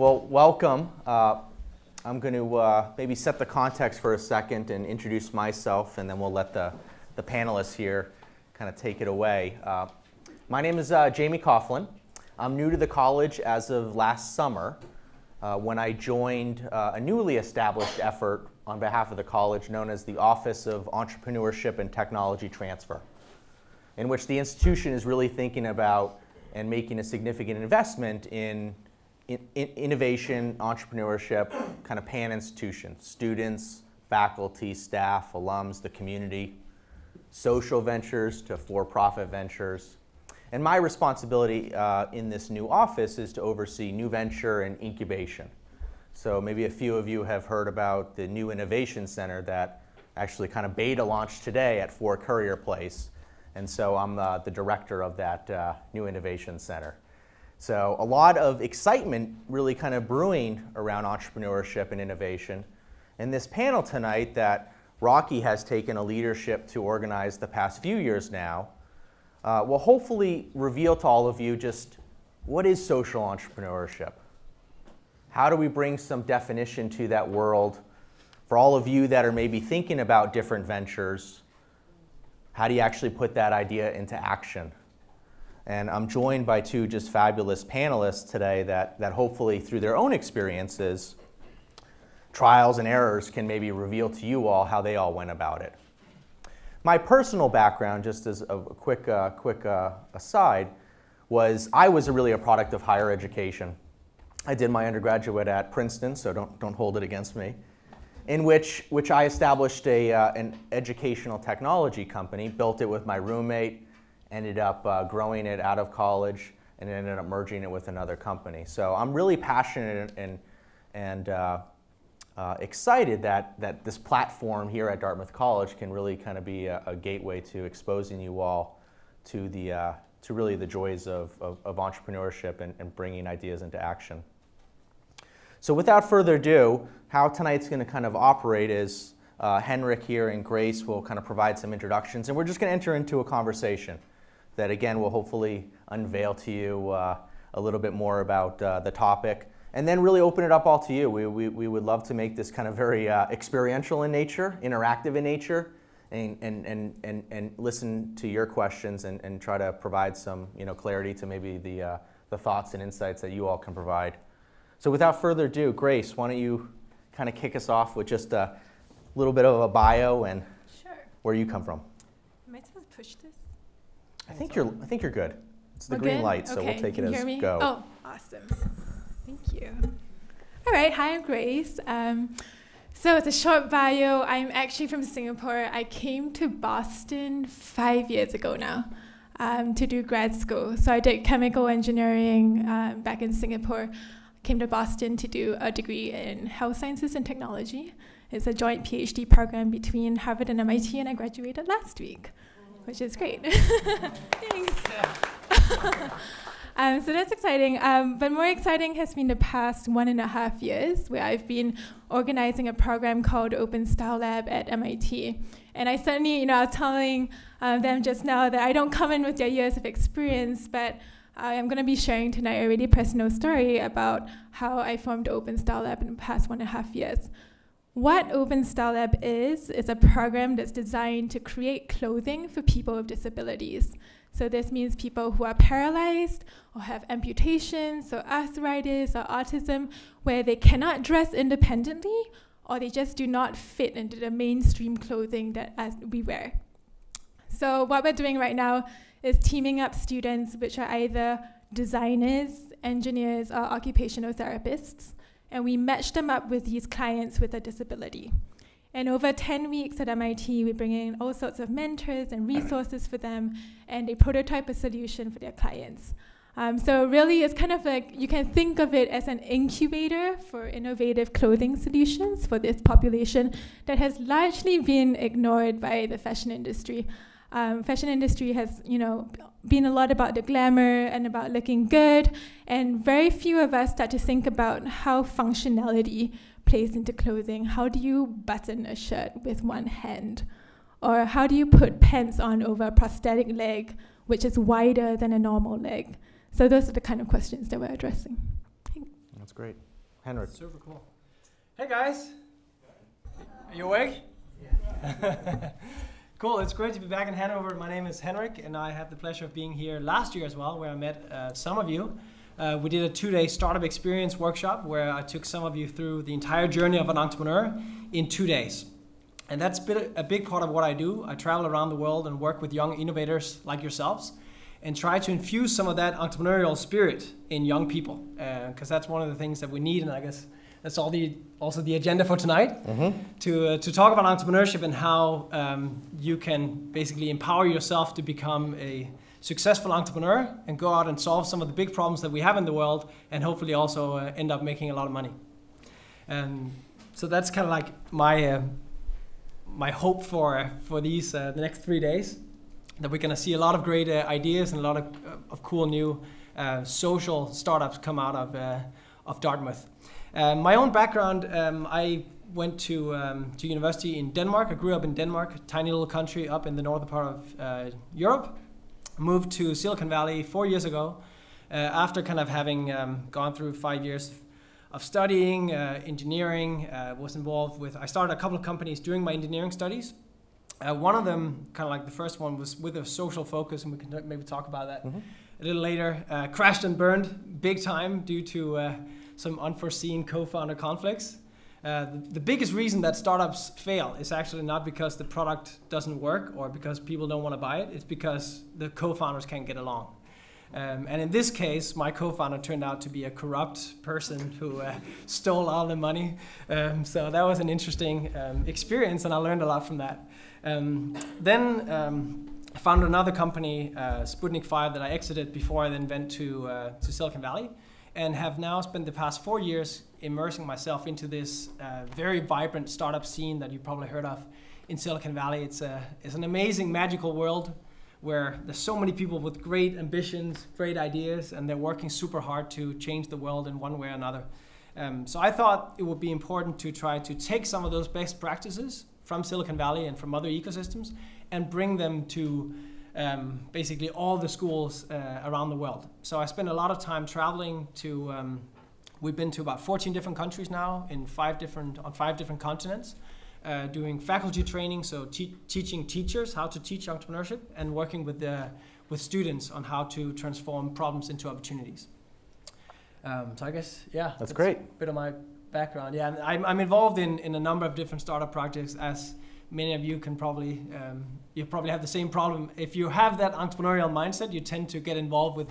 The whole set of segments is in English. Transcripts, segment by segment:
Well, welcome. Uh, I'm going to uh, maybe set the context for a second and introduce myself, and then we'll let the, the panelists here kind of take it away. Uh, my name is uh, Jamie Coughlin. I'm new to the college as of last summer uh, when I joined uh, a newly established effort on behalf of the college known as the Office of Entrepreneurship and Technology Transfer, in which the institution is really thinking about and making a significant investment in, in, in innovation, entrepreneurship, kind of pan institution, students, faculty, staff, alums, the community, social ventures to for-profit ventures. And my responsibility uh, in this new office is to oversee new venture and incubation. So maybe a few of you have heard about the new innovation center that actually kind of beta launched today at Fort Currier Place. And so I'm uh, the director of that uh, new innovation center. So a lot of excitement really kind of brewing around entrepreneurship and innovation. And this panel tonight that Rocky has taken a leadership to organize the past few years now uh, will hopefully reveal to all of you just what is social entrepreneurship? How do we bring some definition to that world? For all of you that are maybe thinking about different ventures, how do you actually put that idea into action? And I'm joined by two just fabulous panelists today that, that hopefully, through their own experiences, trials and errors can maybe reveal to you all how they all went about it. My personal background, just as a quick, uh, quick uh, aside, was I was a really a product of higher education. I did my undergraduate at Princeton, so don't, don't hold it against me, in which, which I established a, uh, an educational technology company, built it with my roommate, ended up uh, growing it out of college, and ended up merging it with another company. So I'm really passionate and, and, uh, uh, excited that, that this platform here at Dartmouth College can really kind of be a, a gateway to exposing you all to, the, uh, to really the joys of, of, of entrepreneurship and, and, bringing ideas into action. So without further ado, how tonight's going to kind of operate is uh, Henrik here and Grace will kind of provide some introductions, and we're just going to enter into a conversation that, again, will hopefully unveil to you uh, a little bit more about uh, the topic and then really open it up all to you. We, we, we would love to make this kind of very uh, experiential in nature, interactive in nature, and, and, and, and, and listen to your questions and, and try to provide some you know, clarity to maybe the, uh, the thoughts and insights that you all can provide. So without further ado, Grace, why don't you kind of kick us off with just a little bit of a bio and sure. where you come from. Am I supposed to push this? I think you're, I think you're good. It's the We're green good? light, so okay. we'll take can it as go. Oh, awesome. Thank you. All right, hi, I'm Grace. Um, so it's a short bio. I'm actually from Singapore. I came to Boston five years ago now um, to do grad school. So I did chemical engineering um, back in Singapore. Came to Boston to do a degree in health sciences and technology. It's a joint PhD program between Harvard and MIT, and I graduated last week, which is great. Thanks. Um, so that's exciting. Um, but more exciting has been the past one and a half years where I've been organizing a program called Open Style Lab at MIT. And I certainly, you know, I was telling um, them just now that I don't come in with their years of experience, but I'm going to be sharing tonight a really personal story about how I formed Open Style Lab in the past one and a half years. What Open is, is a program that's designed to create clothing for people with disabilities. So this means people who are paralyzed or have amputations or arthritis or autism where they cannot dress independently or they just do not fit into the mainstream clothing that we wear. So what we're doing right now is teaming up students which are either designers, engineers, or occupational therapists, and we match them up with these clients with a disability. And over 10 weeks at MIT, we bring in all sorts of mentors and resources for them, and they prototype a solution for their clients. Um, so really, it's kind of like you can think of it as an incubator for innovative clothing solutions for this population that has largely been ignored by the fashion industry. Um, fashion industry has, you know, been a lot about the glamour and about looking good, and very few of us start to think about how functionality plays into clothing. How do you button a shirt with one hand? Or how do you put pants on over a prosthetic leg, which is wider than a normal leg? So those are the kind of questions that we're addressing. That's great. Henrik. Super cool. Hey guys. Are you awake? Yeah. cool. It's great to be back in Hanover. My name is Henrik, and I had the pleasure of being here last year as well, where I met uh, some of you. Uh, we did a two-day startup experience workshop where I took some of you through the entire journey of an entrepreneur in two days. And that's been a big part of what I do. I travel around the world and work with young innovators like yourselves and try to infuse some of that entrepreneurial spirit in young people because uh, that's one of the things that we need and i guess that's all the also the agenda for tonight mm-hmm. to, uh, to talk about entrepreneurship and how um, you can basically empower yourself to become a successful entrepreneur and go out and solve some of the big problems that we have in the world and hopefully also uh, end up making a lot of money and so that's kind of like my uh, my hope for for these uh, the next three days that we're going to see a lot of great uh, ideas and a lot of, uh, of cool new uh, social startups come out of, uh, of Dartmouth. Um, my own background, um, I went to, um, to university in Denmark. I grew up in Denmark, a tiny little country up in the northern part of uh, Europe. Moved to Silicon Valley four years ago uh, after kind of having um, gone through five years of studying engineering. was involved with, I started a couple of companies during my engineering studies uh, one of them, kind of like the first one, was with a social focus, and we can maybe talk about that mm-hmm. a little later. Uh, crashed and burned big time due to uh, some unforeseen co-founder conflicts. Uh, the, the, biggest reason that startups fail is actually not because the product doesn't work or because people don't want to buy it. It's because the co-founders can't get along. Um, and in this case, my co-founder turned out to be a corrupt person who uh, stole all the money. Um, so that was an interesting um, experience, and I learned a lot from that. Um, then um, I founded another company, uh, Sputnik 5, that I exited before I then went to, uh, to Silicon Valley and have now spent the past four years immersing myself into this uh, very vibrant startup scene that you probably heard of in Silicon Valley. It's, a, it's an amazing, magical world where there's so many people with great ambitions, great ideas, and they're working super hard to change the world in one way or another. Um, so I thought it would be important to try to take some of those best practices from Silicon Valley and from other ecosystems and bring them to um, basically all the schools uh, around the world. So I spend a lot of time traveling to. Um, we've been to about 14 different countries now in five different on five different continents, uh, doing faculty training, so te- teaching teachers how to teach entrepreneurship, and working with the with students on how to transform problems into opportunities. Um, so I guess yeah, that's, that's great. A bit of my background. Yeah, I'm, I'm involved in, in a number of different startup projects, as many of you can probably um, you probably have the same problem. If you have that entrepreneurial mindset, you tend to get involved with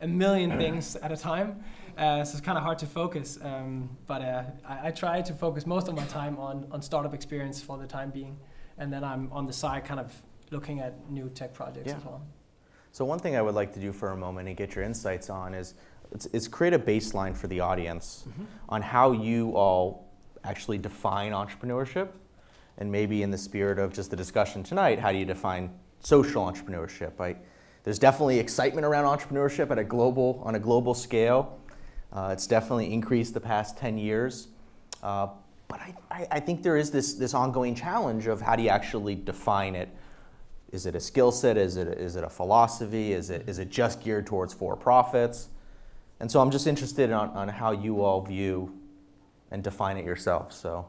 a million things at a time. Uh, so it's kind of hard to focus. Um, but uh, I, I, try to focus most of my time on, on startup experience for the time being, and then I'm on the side, kind of looking at new tech projects yeah. as well. So one thing I would like to do for a moment and get your insights on is it's, it's create a baseline for the audience mm-hmm. on how you all actually define entrepreneurship. And maybe in the spirit of just the discussion tonight, how do you define social entrepreneurship? I, there's definitely excitement around entrepreneurship at a global, on a global scale. Uh, it's definitely increased the past 10 years. Uh, but I, I, think there is this, this ongoing challenge of how do you actually define it? Is it a skill set? Is it, is it a philosophy? Is it, is it just geared towards for profits? And so I'm just interested on, on how you all view and define it yourself. So,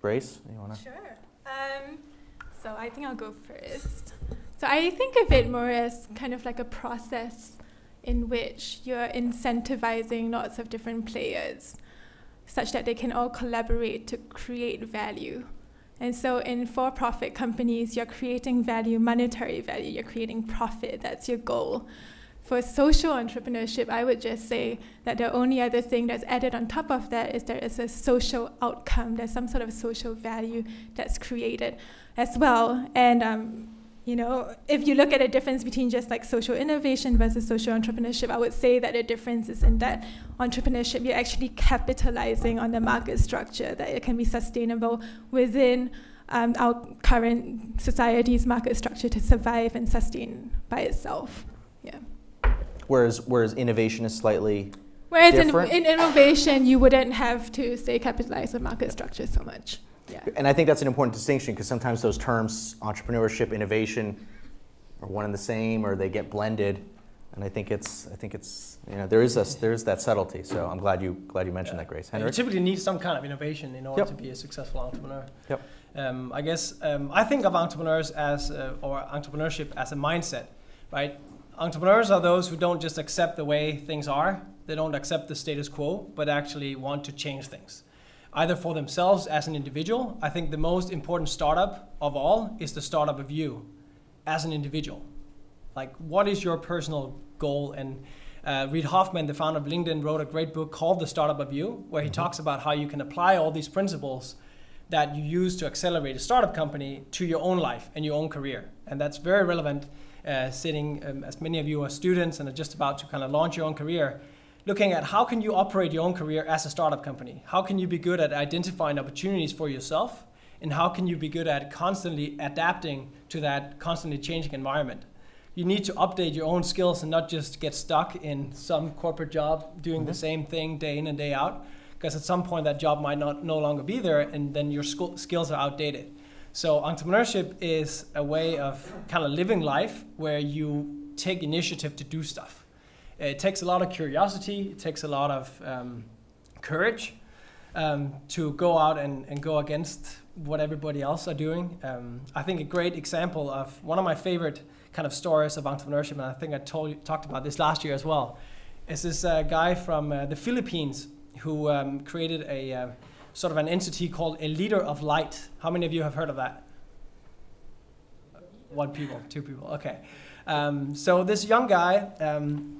Grace, you want to? Sure. So I think I'll go first. So I think of it more as kind of like a process in which you're incentivizing lots of different players such that they can all collaborate to create value. And so in for profit companies, you're creating value, monetary value, you're creating profit, that's your goal for social entrepreneurship, I would just say that the only other thing that's added on top of that is there is a social outcome, there's some sort of social value that's created as well. And um, you know, if you look at the difference between just like social innovation versus social entrepreneurship, I would say that the difference is in that entrepreneurship, you're actually capitalizing on the market structure, that it can be sustainable within um, our current society's market structure to survive and sustain by itself. Yeah. Whereas, whereas innovation is slightly Whereas in, in, innovation, you wouldn't have to say capitalize on market structure so much. Yeah. And I think that's an important distinction because sometimes those terms, entrepreneurship, innovation, are one and the same, or they get blended. and I think it's I think it's you know there is a, there is that subtlety. So I'm glad you glad you mentioned Yeah. that, Grace. And you typically need some kind of innovation in order Yep. to be a successful entrepreneur. Yep. Um, I guess um, I think of entrepreneurs as uh, or entrepreneurship as a mindset, right? Entrepreneurs are those who don't just accept the way things are. They don't accept the status quo, but actually want to change things, either for themselves as an individual. I think the most important startup of all is the startup of you, as an individual. Like, what is your personal goal? And uh, Reid Hoffman, the founder of LinkedIn, wrote a great book called The Startup of You, where he talks about how you can apply all these principles that you use to accelerate a startup company to your own life and your own career. And that's very relevant uh, sitting, um, as many of you are students and are just about to kind of launch your own career, looking at how can you operate your own career as a startup company? How can you be good at identifying opportunities for yourself? And how can you be good at constantly adapting to that constantly changing environment? You need to update your own skills and not just get stuck in some corporate job doing the same thing day in and day out because at some point that job might not no longer be there and then your sk- skills are outdated so entrepreneurship is a way of kind of living life where you take initiative to do stuff. It takes a lot of curiosity it takes a lot of um, courage um, to go out and, and go against what everybody else are doing. Um, i think a great example of one of my favorite kind of stories of entrepreneurship and i think i told talked about this last year as well is this uh, guy from uh, the philippines who um, created a uh, sort of an entity called a Liter of Light. How many of you have heard of that? One people, two people. Okay. Um, so this young guy, um,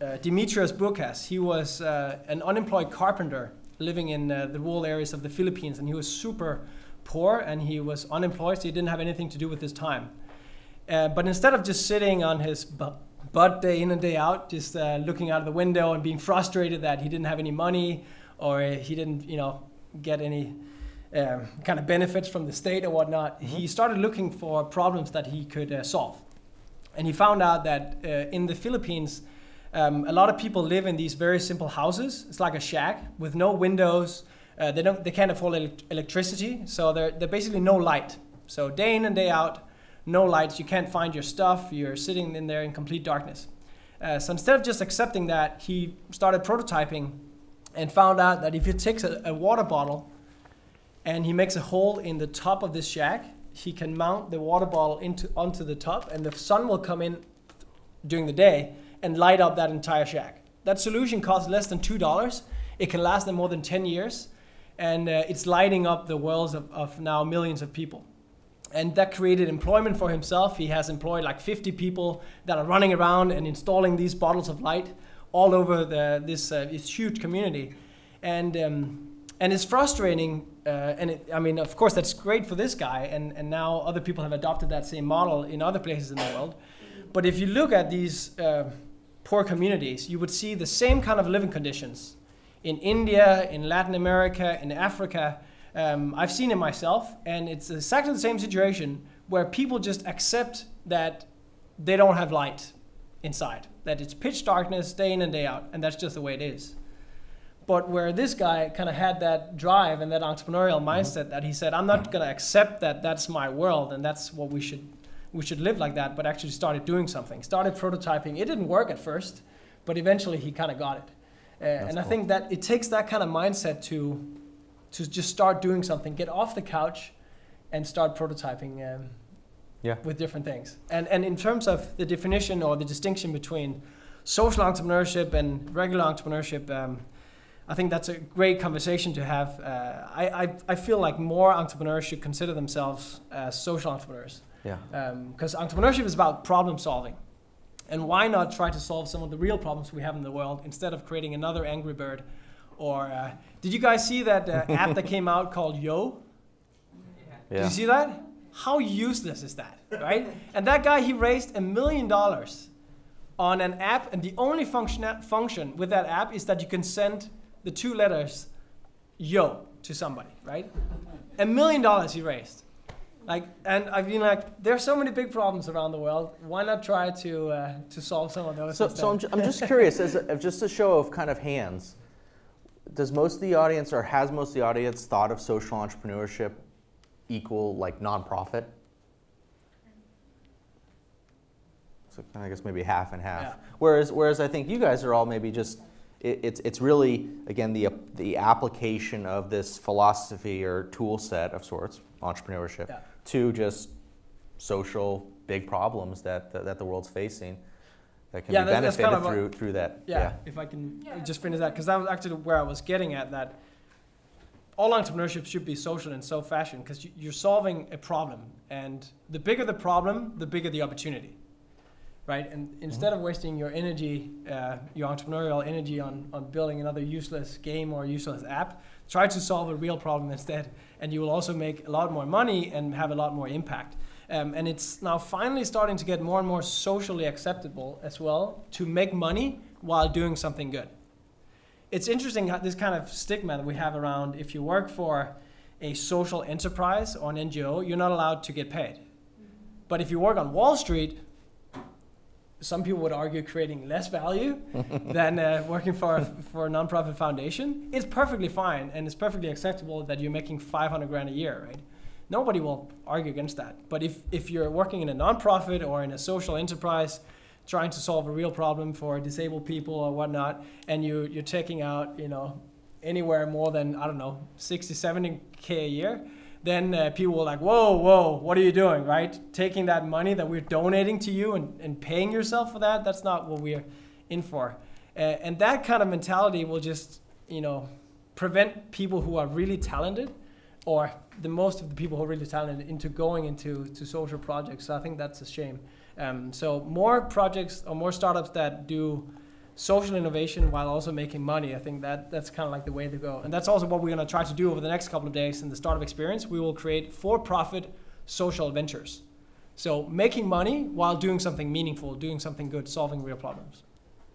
uh, Dimitrios Bukas, he was uh, an unemployed carpenter living in uh, the rural areas of the Philippines, and he was super poor and he was unemployed, so he didn't have anything to do with his time. Uh, but instead of just sitting on his bu- butt day in and day out, just uh, looking out of the window and being frustrated that he didn't have any money or he didn't, you know, get any um, kind of benefits from the state or whatnot, he started looking for problems that he could uh, solve. And he found out that uh, in the Philippines, um, a lot of people live in these very simple houses. It's like a shack with no windows. Uh, they don't, they can't afford elec- electricity, so they're basically no light. So day in and day out, no lights. You can't find your stuff. You're sitting in there in complete darkness. Uh, so instead of just accepting that, he started prototyping and found out that if he takes a, a water bottle and he makes a hole in the top of this shack, he can mount the water bottle into onto the top, and the sun will come in during the day and light up that entire shack. That solution costs less than two dollars. It can last them more than ten years, and uh, it's lighting up the worlds of, of now millions of people. And that created employment for himself. He has employed like 50 people that are running around and installing these bottles of light all over the, this, uh, this huge community. And, um, and it's frustrating. Uh, and it, I mean, of course, that's great for this guy. And, and now other people have adopted that same model in other places in the world. But if you look at these uh, poor communities, you would see the same kind of living conditions in India, in Latin America, in Africa. Um, I've seen it myself, and it's exactly the same situation where people just accept that they don't have light inside, that it's pitch darkness day in and day out, and that's just the way it is. But where this guy kind of had that drive and that entrepreneurial mindset that he said, I'm not going to accept that that's my world and that's what we should we should live like that, but actually started doing something, started prototyping. It didn't work at first, but eventually he kind of got it. Uh, and I cool. think that it takes that kind of mindset to to just start doing something, get off the couch, and start prototyping um, Yeah. with different things. And and in terms of the definition or the distinction between social entrepreneurship and regular entrepreneurship, um, I think that's a great conversation to have. Uh, I, I I feel like more entrepreneurs should consider themselves as social entrepreneurs Yeah. because entrepreneurship is about problem solving. And why not try to solve some of the real problems we have in the world instead of creating another Angry Bird? Or uh, did you guys see that uh, app that came out called Yo? Did Yeah. you see that? How useless is that, right? and that guy, he raised a million dollars on an app, and the only function, function with that app is that you can send the two letters yo to somebody, right? A million dollars he raised. Like, and I've been like, there's so many big problems around the world. Why not try to uh, to solve some of those? So, instead? so I'm, ju- I'm just curious, as a, just a show of kind of hands, does most of the audience or has most of the audience thought of social entrepreneurship equal like nonprofit? So kind of, I guess maybe half and half. Yeah. Whereas, whereas I think you guys are all maybe just it, it's it's really again the the application of this philosophy or tool set of sorts, entrepreneurship, Yeah. to just social big problems that that, that the world's facing that can Yeah, be that's- that's benefited kind of a- through through that. yeah, if I can Yeah. just finish that, because that was actually where I was getting at that all entrepreneurship should be social in so fashion, because you're solving a problem, and the bigger the problem, the bigger the opportunity, right? And instead of wasting your energy, uh, your entrepreneurial energy on, on building another useless game or useless app, try to solve a real problem instead, and you will also make a lot more money and have a lot more impact. Um, and it's now finally starting to get more and more socially acceptable as well to make money while doing something good. It's interesting how this kind of stigma that we have around if you work for a social enterprise or an NGO, you're not allowed to get paid. But if you work on Wall Street, some people would argue creating less value than uh, working for, for a nonprofit foundation. It's perfectly fine and it's perfectly acceptable that you're making 500 grand a year, right? Nobody will argue against that. But if, if you're working in a nonprofit or in a social enterprise, trying to solve a real problem for disabled people or whatnot, and you, you're taking out, you know, anywhere more than, I don't know, 60, 70K a year, then uh, people are like, whoa, whoa, what are you doing, right? Taking that money that we're donating to you and, and paying yourself for that, that's not what we're in for. Uh, and that kind of mentality will just, you know, prevent people who are really talented or the most of the people who are really talented into going into to social projects. So I think that's a shame. Um, so more projects or more startups that do social innovation while also making money. I think that that's kind of like the way to go. And that's also what we're going to try to do over the next couple of days in the startup experience. We will create for-profit social ventures. So making money while doing something meaningful, doing something good, solving real problems.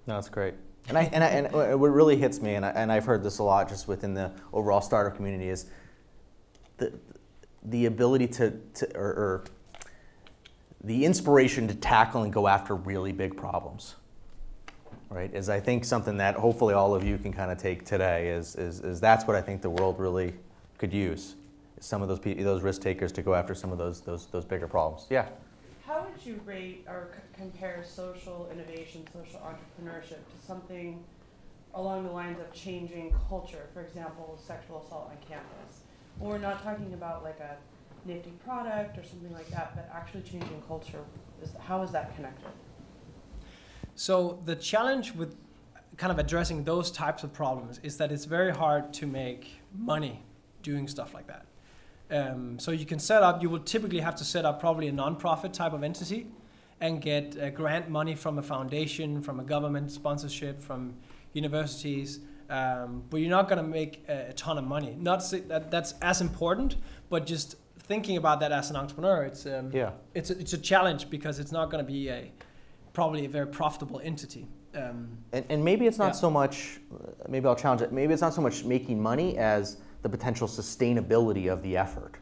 No, that's great. And I, and, I, and what really hits me, and, I, and I've heard this a lot just within the overall startup community, is the, the ability to, to or, or the inspiration to tackle and go after really big problems. Right, is I think something that hopefully all of you can kind of take today is, is, is that's what I think the world really could use. Some of those pe- those risk takers to go after some of those those those bigger problems. Yeah. How would you rate or c- compare social innovation, social entrepreneurship to something along the lines of changing culture? For example, sexual assault on campus. Well, we're not talking about like a nifty product or something like that, but actually changing culture. Is how is that connected? So the challenge with kind of addressing those types of problems is that it's very hard to make money doing stuff like that. Um, so you can set up, you will typically have to set up probably a nonprofit type of entity and get uh, grant money from a foundation, from a government sponsorship, from universities. Um, but you're not going to make a, a ton of money. Not that that's as important, but just thinking about that as an entrepreneur, it's um, Yeah. it's a, it's a challenge because it's not going to be a probably a very profitable entity. Um, And, and maybe it's not Yeah. so much, maybe I'll challenge it, maybe it's not so much making money as the potential sustainability of the effort.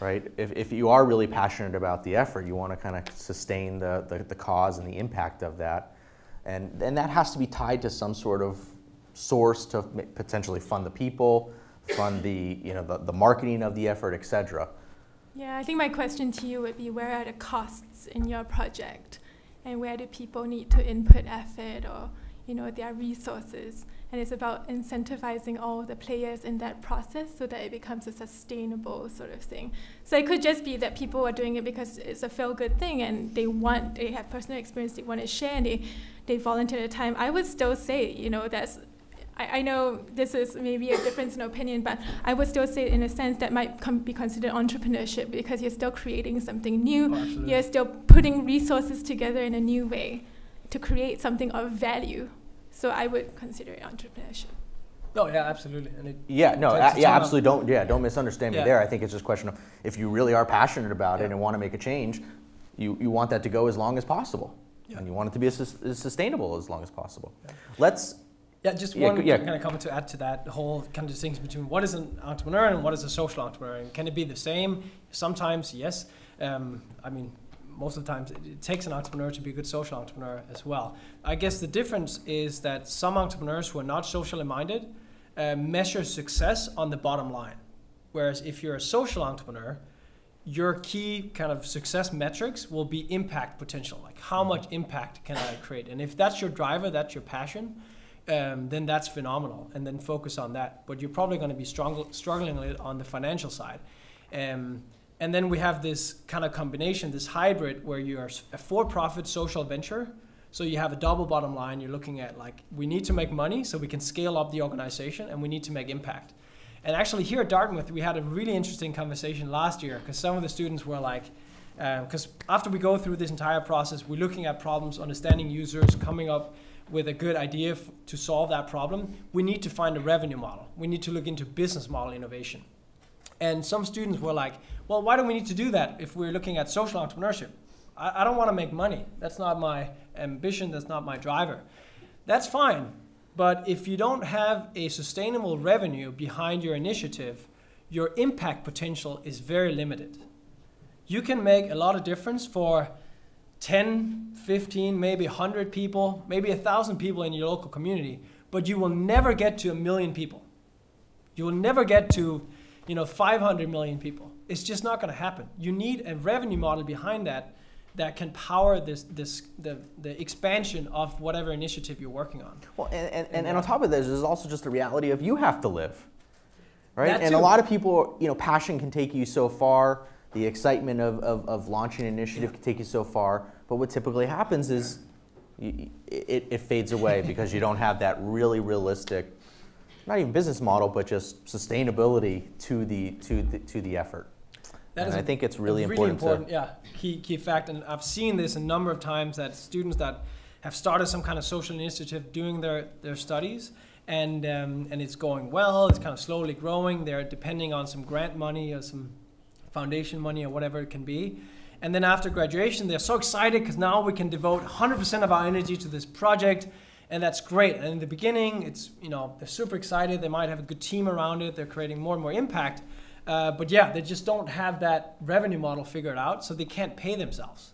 Right? If, if you are really passionate about the effort, you want to kind of sustain the, the, the cause and the impact of that. And, and that has to be tied to some sort of source to potentially fund the people, fund the, you know, the, the marketing of the effort, et cetera. Yeah, I think my question to you would be where are the costs in your project? And where do people need to input effort or you know their resources? And it's about incentivizing all the players in that process so that it becomes a sustainable sort of thing. So it could just be that people are doing it because it's a feel good thing and they want they have personal experience they want to share and they, they volunteer their time. I would still say, you know, that's I, I know this is maybe a difference in opinion, but I would still say, in a sense, that might com- be considered entrepreneurship because you're still creating something new. Oh. You're still putting resources together in a new way to create something of value. So I would consider it entrepreneurship. no, yeah, absolutely. And it, Yeah, no, a- a yeah, absolutely. Don't yeah, don't misunderstand me Yeah. there. I think it's just a question of if you really are passionate about it and want to make a change, you, you want that to go as long as possible, Yeah. and you want it to be as, as sustainable as long as possible. Yeah. Let's Yeah, just one go- yeah. kind of comment to add to that the whole kind of distinction between what is an entrepreneur and what is a social entrepreneur. And can it be the same? Sometimes, yes. Um, I mean, most of the times it, it takes an entrepreneur to be a good social entrepreneur as well. I guess the difference is that some entrepreneurs who are not socially minded uh, measure success on the bottom line. Whereas if you're a social entrepreneur, your key kind of success metrics will be impact potential. Like how much impact can I create? And if that's your driver, that's your passion, um, then that's phenomenal. And then focus on that. But you're probably going to be struggle, struggling on the financial side. Um, and then we have this kind of combination, this hybrid, where you're a for-profit social venture. So you have a double bottom line. You're looking at like we need to make money so we can scale up the organization, and we need to make impact. And actually, here at Dartmouth, we had a really interesting conversation last year because some of the students were like, because um, after we go through this entire process, we're looking at problems, understanding users, coming up with a good idea to solve that problem. We need to find a revenue model. We need to look into business model innovation. And some students were like, well, why do we need to do that if we're looking at social entrepreneurship? I, I don't want to make money. That's not my ambition. That's not my driver. That's fine. But if you don't have a sustainable revenue behind your initiative, your impact potential is very limited. You can make a lot of difference for 10, 15, maybe 100 people, maybe 1,000 people in your local community, but you will never get to a million people. You will never get to, you know, 500 million people. It's just not going to happen. You need a revenue model behind that that can power this this the, the expansion of whatever initiative you're working on. Well, and, and, and, and on top of this, there's also just the reality of you have to live, right? And a lot of people, you know, passion can take you so far. The excitement of, of, of launching an initiative can take you so far. But what typically happens is you, it, it fades away because you don't have that really realistic, not even business model, but just sustainability to the, to the, to the effort. That And is I think it's a really important to- yeah, key key fact. And I've seen this a number of times that students that have started some kind of social initiative doing their their studies, and um, and it's going well. It's kind of slowly growing. They're depending on some grant money or some foundation money or whatever it can be. And then after graduation, they're so excited because now we can devote 100% of our energy to this project, and that's great. And in the beginning, it's you know they're super excited. They might have a good team around it. They're creating more and more impact. Uh, but yeah, they just don't have that revenue model figured out, so they can't pay themselves.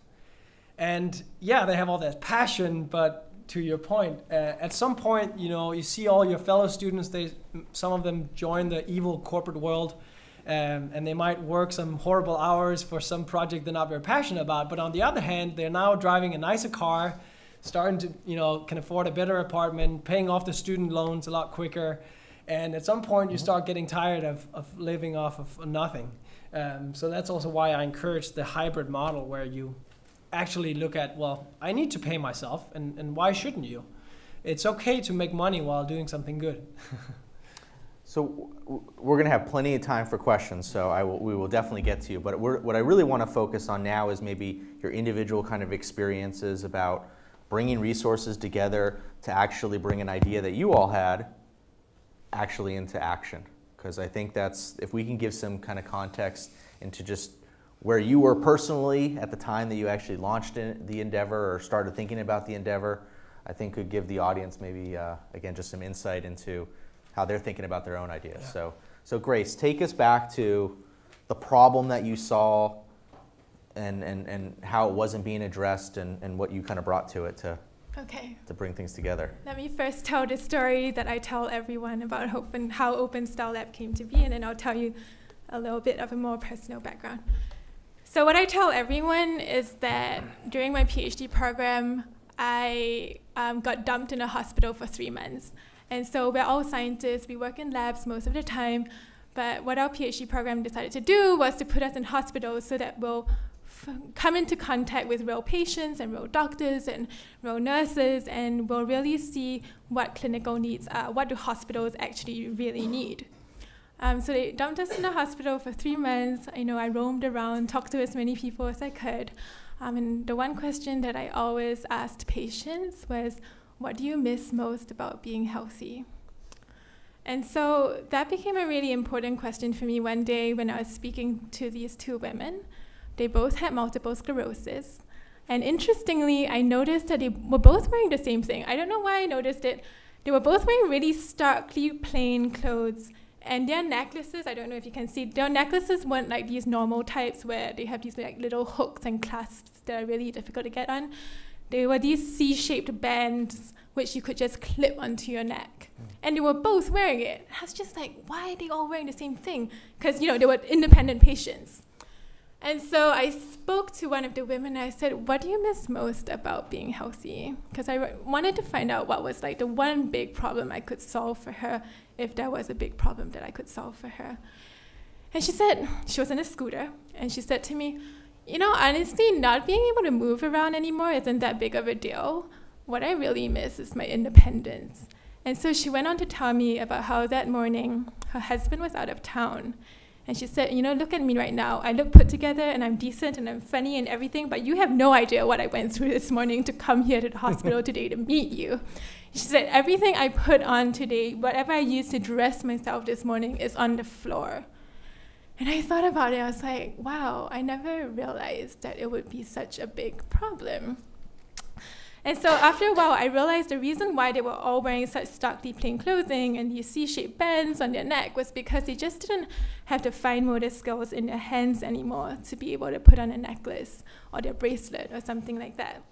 And yeah, they have all that passion, but to your point, uh, at some point, you know, you see all your fellow students. They, some of them join the evil corporate world, um, and they might work some horrible hours for some project they're not very passionate about. But on the other hand, they're now driving a nicer car, starting to, you know, can afford a better apartment, paying off the student loans a lot quicker. And at some point, you start getting tired of, of living off of nothing. Um, so that's also why I encourage the hybrid model where you actually look at, well, I need to pay myself, and, and why shouldn't you? It's okay to make money while doing something good. So we're going to have plenty of time for questions, so I will, we will definitely get to you. But what I really want to focus on now is maybe your individual kind of experiences about bringing resources together to actually bring an idea that you all had actually into action. Because I think that's, if we can give some kind of context into just where you were personally at the time that you actually launched the endeavor or started thinking about the endeavor, I think could give the audience maybe, uh, again, just some insight into how they're thinking about their own ideas. Yeah. So, so Grace, take us back to the problem that you saw and, and, and how it wasn't being addressed and, and what you kind of brought to it to, Okay. to bring things together. Let me first tell the story that I tell everyone about open, how Open Style Lab came to be, and then I'll tell you a little bit of a more personal background. So, what I tell everyone is that during my PhD program, I um, got dumped in a hospital for three months. And so, we're all scientists, we work in labs most of the time, but what our PhD program decided to do was to put us in hospitals so that we'll come into contact with real patients and real doctors and real nurses, and we'll really see what clinical needs are. What do hospitals actually really need? Um, so they dumped us in the hospital for three months. You know, I roamed around, talked to as many people as I could. Um, and the one question that I always asked patients was, "What do you miss most about being healthy?" And so that became a really important question for me one day when I was speaking to these two women. They both had multiple sclerosis. And interestingly, I noticed that they were both wearing the same thing. I don't know why I noticed it. They were both wearing really starkly plain clothes. And their necklaces, I don't know if you can see, their necklaces weren't like these normal types where they have these like little hooks and clasps that are really difficult to get on. They were these C-shaped bands which you could just clip onto your neck. Hmm. And they were both wearing it. I was just like, why are they all wearing the same thing? Because, you know, they were independent patients. And so I spoke to one of the women and I said, What do you miss most about being healthy? Because I wanted to find out what was like the one big problem I could solve for her if there was a big problem that I could solve for her. And she said, She was in a scooter, and she said to me, You know, honestly, not being able to move around anymore isn't that big of a deal. What I really miss is my independence. And so she went on to tell me about how that morning her husband was out of town and she said, You know, look at me right now. I look put together and I'm decent and I'm funny and everything, but you have no idea what I went through this morning to come here to the hospital today to meet you. She said, Everything I put on today, whatever I used to dress myself this morning, is on the floor. And I thought about it. I was like, wow, I never realized that it would be such a big problem. And so after a while, I realized the reason why they were all wearing such starkly plain clothing and these C-shaped bands on their neck was because they just didn't have the fine motor skills in their hands anymore to be able to put on a necklace or their bracelet or something like that.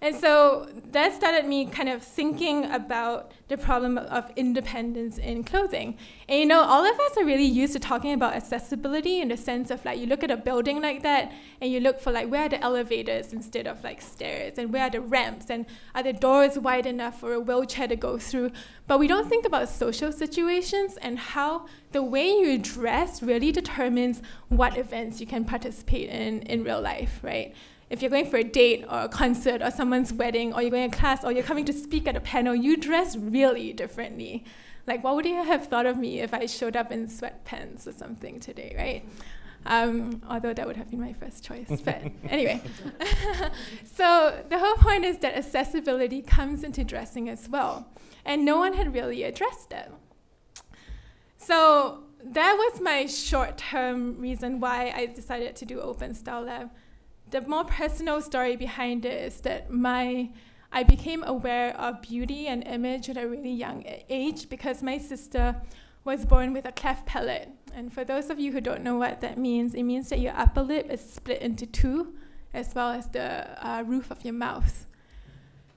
And so that started me kind of thinking about the problem of independence in clothing. And you know, all of us are really used to talking about accessibility in the sense of like you look at a building like that and you look for like where are the elevators instead of like stairs and where are the ramps and are the doors wide enough for a wheelchair to go through. But we don't think about social situations and how the way you dress really determines what events you can participate in in real life, right? If you're going for a date or a concert or someone's wedding or you're going to class or you're coming to speak at a panel, you dress really differently. Like, what would you have thought of me if I showed up in sweatpants or something today, right? Um, although that would have been my first choice. But anyway, so the whole point is that accessibility comes into dressing as well. And no one had really addressed it. So that was my short term reason why I decided to do Open Style Lab the more personal story behind it is that my I became aware of beauty and image at a really young age because my sister was born with a cleft palate. And for those of you who don't know what that means, it means that your upper lip is split into two, as well as the uh, roof of your mouth.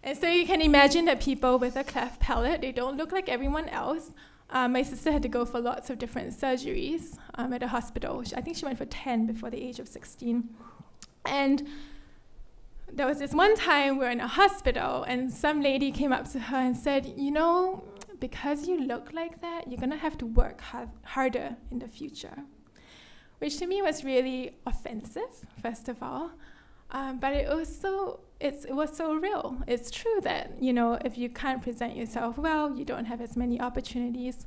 And so you can imagine that people with a cleft palate, they don't look like everyone else. Um, my sister had to go for lots of different surgeries um, at a hospital. I think she went for 10 before the age of 16. And there was this one time we were in a hospital, and some lady came up to her and said, You know, because you look like that, you're gonna have to work hard, harder in the future. Which to me was really offensive, first of all. Um, but it also it's, it was so real. It's true that you know if you can't present yourself well, you don't have as many opportunities.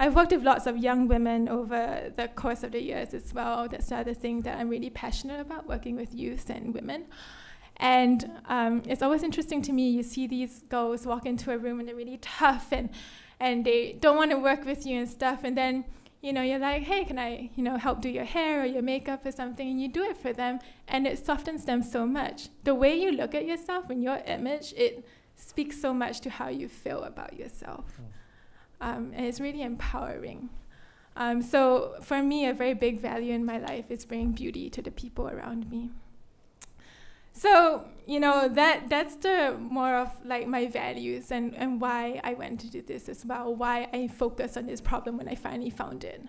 I've worked with lots of young women over the course of the years as well. That's another thing that I'm really passionate about, working with youth and women. And um, it's always interesting to me, you see these girls walk into a room and they're really tough and, and they don't want to work with you and stuff. And then, you know, you're like, hey, can I, you know, help do your hair or your makeup or something? And you do it for them. And it softens them so much. The way you look at yourself and your image, it speaks so much to how you feel about yourself. Mm um, and it's really empowering. Um, so for me, a very big value in my life is bringing beauty to the people around me. So you know that that's the more of like my values and, and why I went to do this as well. Why I focused on this problem when I finally found it.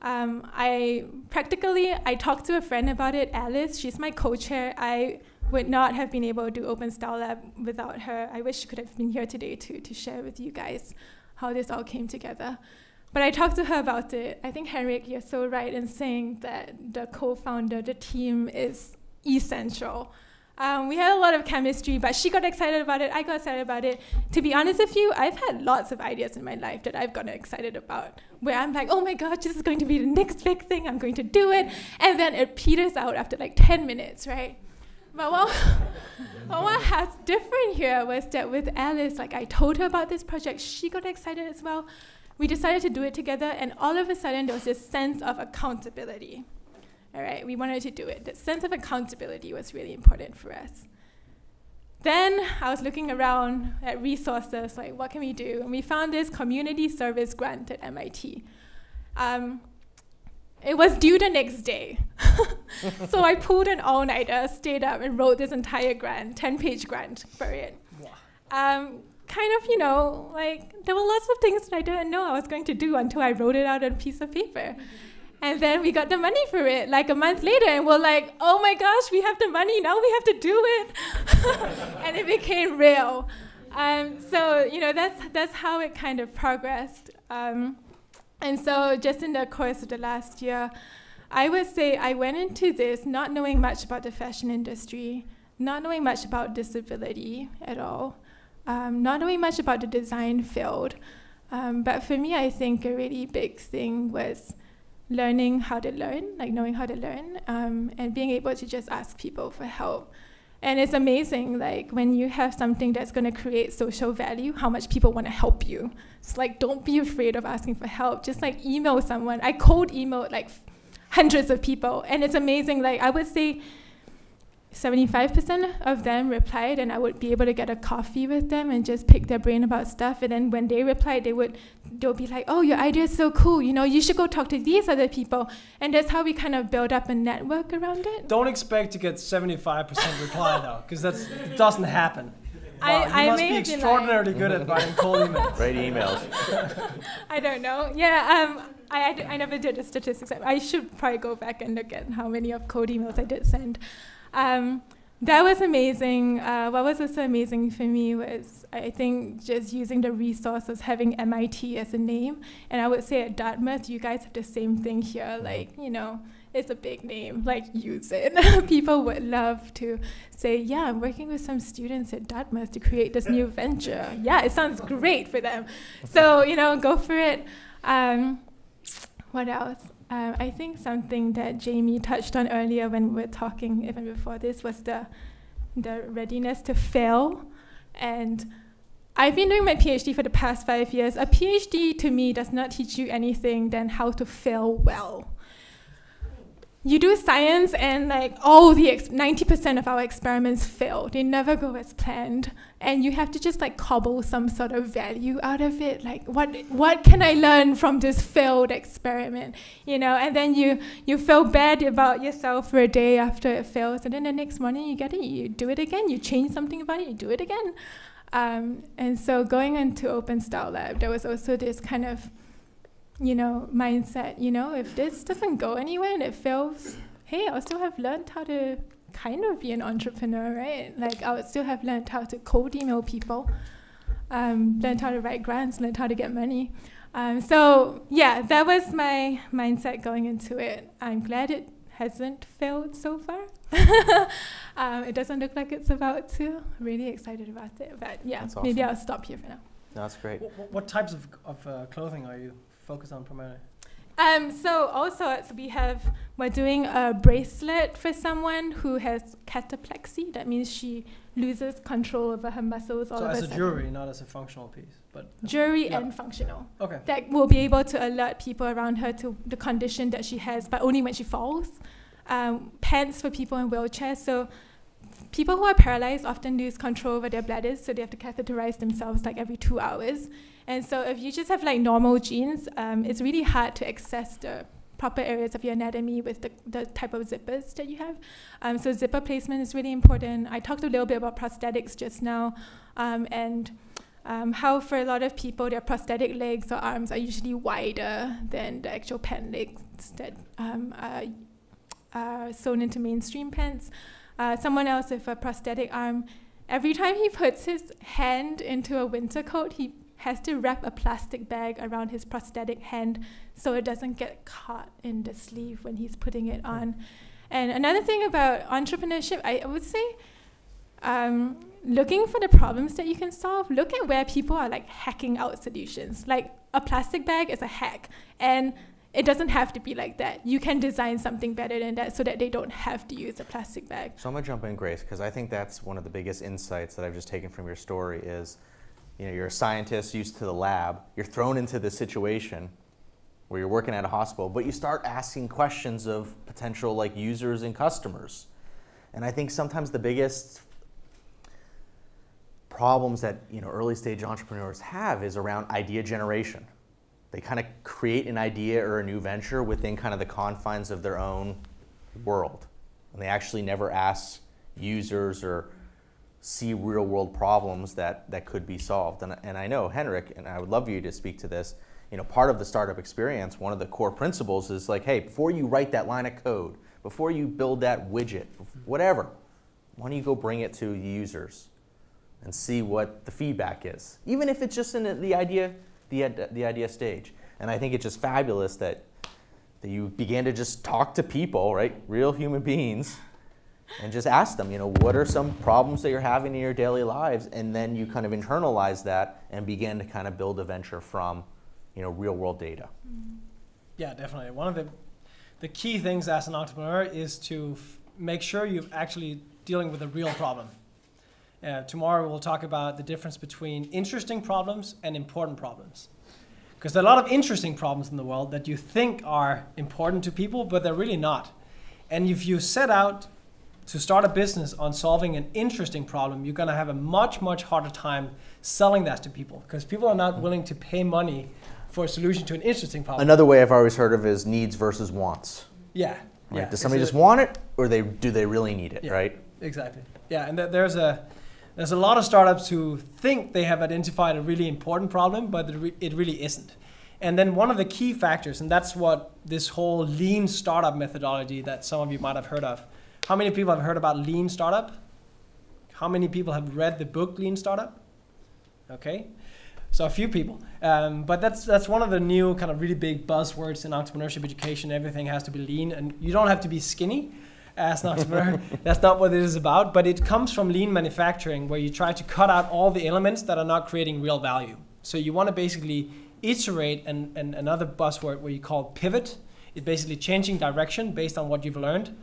Um, I practically I talked to a friend about it, Alice. She's my co-chair. I would not have been able to do Open Style Lab without her. I wish she could have been here today to to share with you guys how this all came together. But I talked to her about it. I think, Henrik, you're so right in saying that the co founder, the team is essential. Um, we had a lot of chemistry, but she got excited about it. I got excited about it. To be honest with you, I've had lots of ideas in my life that I've gotten excited about, where I'm like, oh my gosh, this is going to be the next big thing. I'm going to do it. And then it peters out after like 10 minutes, right? But what, but what has different here was that with Alice, like I told her about this project, she got excited as well. We decided to do it together, and all of a sudden there was this sense of accountability. All right, we wanted to do it. That sense of accountability was really important for us. Then I was looking around at resources, like what can we do? And we found this community service grant at MIT. Um, it was due the next day. so I pulled an all nighter, stayed up, and wrote this entire grant, 10 page grant for it. Um, kind of, you know, like there were lots of things that I didn't know I was going to do until I wrote it out on a piece of paper. And then we got the money for it like a month later, and we're like, oh my gosh, we have the money, now we have to do it. and it became real. Um, so, you know, that's, that's how it kind of progressed. Um, and so, just in the course of the last year, I would say I went into this not knowing much about the fashion industry, not knowing much about disability at all, um, not knowing much about the design field. Um, but for me, I think a really big thing was learning how to learn, like knowing how to learn, um, and being able to just ask people for help. And it's amazing, like when you have something that's going to create social value, how much people want to help you. It's like don't be afraid of asking for help. Just like email someone. I cold emailed like hundreds of people, and it's amazing. Like I would say 75% of them replied and i would be able to get a coffee with them and just pick their brain about stuff and then when they replied they would they'll be like oh your idea is so cool you know you should go talk to these other people and that's how we kind of build up a network around it don't expect to get 75% reply though because that doesn't happen Wow, I, you I must be extraordinarily good at writing cold emails. Write emails. I don't know. Yeah, um, I, I, I never did the statistics. I should probably go back and look at how many of code emails I did send. Um, that was amazing. Uh, what was also amazing for me was, I think, just using the resources, having MIT as a name. And I would say at Dartmouth, you guys have the same thing here. Like, you know, it's a big name, like, use it. People would love to say, yeah, I'm working with some students at Dartmouth to create this new venture. Yeah, it sounds great for them. So, you know, go for it. Um, what else? Um, I think something that Jamie touched on earlier when we were talking, even before this, was the, the readiness to fail. And I've been doing my PhD for the past five years. A PhD to me does not teach you anything than how to fail well you do science and like all the 90% of our experiments fail. They never go as planned. And you have to just like cobble some sort of value out of it. Like what what can i learn from this failed experiment? You know and then you you feel bad about yourself for a day after it fails. And then the next morning you get it you do it again. You change something about it you do it again. Um, and so going into open style lab there was also this kind of you know, mindset, you know, if this doesn't go anywhere and it fails, hey, I'll still have learned how to kind of be an entrepreneur, right? Like I would still have learned how to cold email people, um, learned how to write grants, learned how to get money. Um, so yeah, that was my mindset going into it. I'm glad it hasn't failed so far. um, it doesn't look like it's about to. Really excited about it, but yeah, awesome. maybe I'll stop here for now. No, that's great. What, what types of, of uh, clothing are you focus on primarily? Um, so also so we have we're doing a bracelet for someone who has cataplexy. That means she loses control over her muscles. All so as a, a jewelry, not as a functional piece, but jewelry yeah. and functional. Okay. That will be able to alert people around her to the condition that she has, but only when she falls. Um, pants for people in wheelchairs. So people who are paralyzed often lose control over their bladders, so they have to catheterize themselves like every two hours. And so if you just have like normal jeans, um, it's really hard to access the proper areas of your anatomy with the, the type of zippers that you have. Um, so zipper placement is really important. I talked a little bit about prosthetics just now, um, and um, how for a lot of people their prosthetic legs or arms are usually wider than the actual pen legs that um, are, are sewn into mainstream pants. Uh, someone else with a prosthetic arm, every time he puts his hand into a winter coat, he has to wrap a plastic bag around his prosthetic hand so it doesn't get caught in the sleeve when he's putting it on. And another thing about entrepreneurship, I would say, um, looking for the problems that you can solve, look at where people are like hacking out solutions. Like a plastic bag is a hack, and it doesn't have to be like that. You can design something better than that so that they don't have to use a plastic bag. So I'm gonna jump in, Grace, because I think that's one of the biggest insights that I've just taken from your story is you know, you're a scientist used to the lab, you're thrown into this situation where you're working at a hospital, but you start asking questions of potential like users and customers. And I think sometimes the biggest problems that you know early stage entrepreneurs have is around idea generation. They kind of create an idea or a new venture within kind of the confines of their own world. And they actually never ask users or see real world problems that, that could be solved. And, and I know, Henrik, and I would love you to speak to this, you know, part of the startup experience, one of the core principles is like, hey, before you write that line of code, before you build that widget, whatever, why don't you go bring it to the users and see what the feedback is, even if it's just in the idea, the, the idea stage. And I think it's just fabulous that, that you began to just talk to people, right, real human beings, and just ask them, you know, what are some problems that you're having in your daily lives, and then you kind of internalize that and begin to kind of build a venture from, you know, real world data. Yeah, definitely. One of the the key things as an entrepreneur is to make sure you're actually dealing with a real problem. Uh, tomorrow we'll talk about the difference between interesting problems and important problems. Because there are a lot of interesting problems in the world that you think are important to people, but they're really not. And if you set out to start a business on solving an interesting problem, you're going to have a much, much harder time selling that to people because people are not willing to pay money for a solution to an interesting problem. Another way I've always heard of is needs versus wants. Yeah. Right? yeah. Does somebody just want it, or they do they really need it? Yeah. Right? Exactly. Yeah, and th- there's a there's a lot of startups who think they have identified a really important problem, but it, re- it really isn't. And then one of the key factors, and that's what this whole lean startup methodology that some of you might have heard of. How many people have heard about lean startup? How many people have read the book Lean Startup? Okay, so a few people. Um, but that's that's one of the new kind of really big buzzwords in entrepreneurship education. Everything has to be lean, and you don't have to be skinny as an entrepreneur. that's not what it is about. But it comes from lean manufacturing, where you try to cut out all the elements that are not creating real value. So you want to basically iterate, and, and another buzzword where you call pivot. It's basically changing direction based on what you've learned.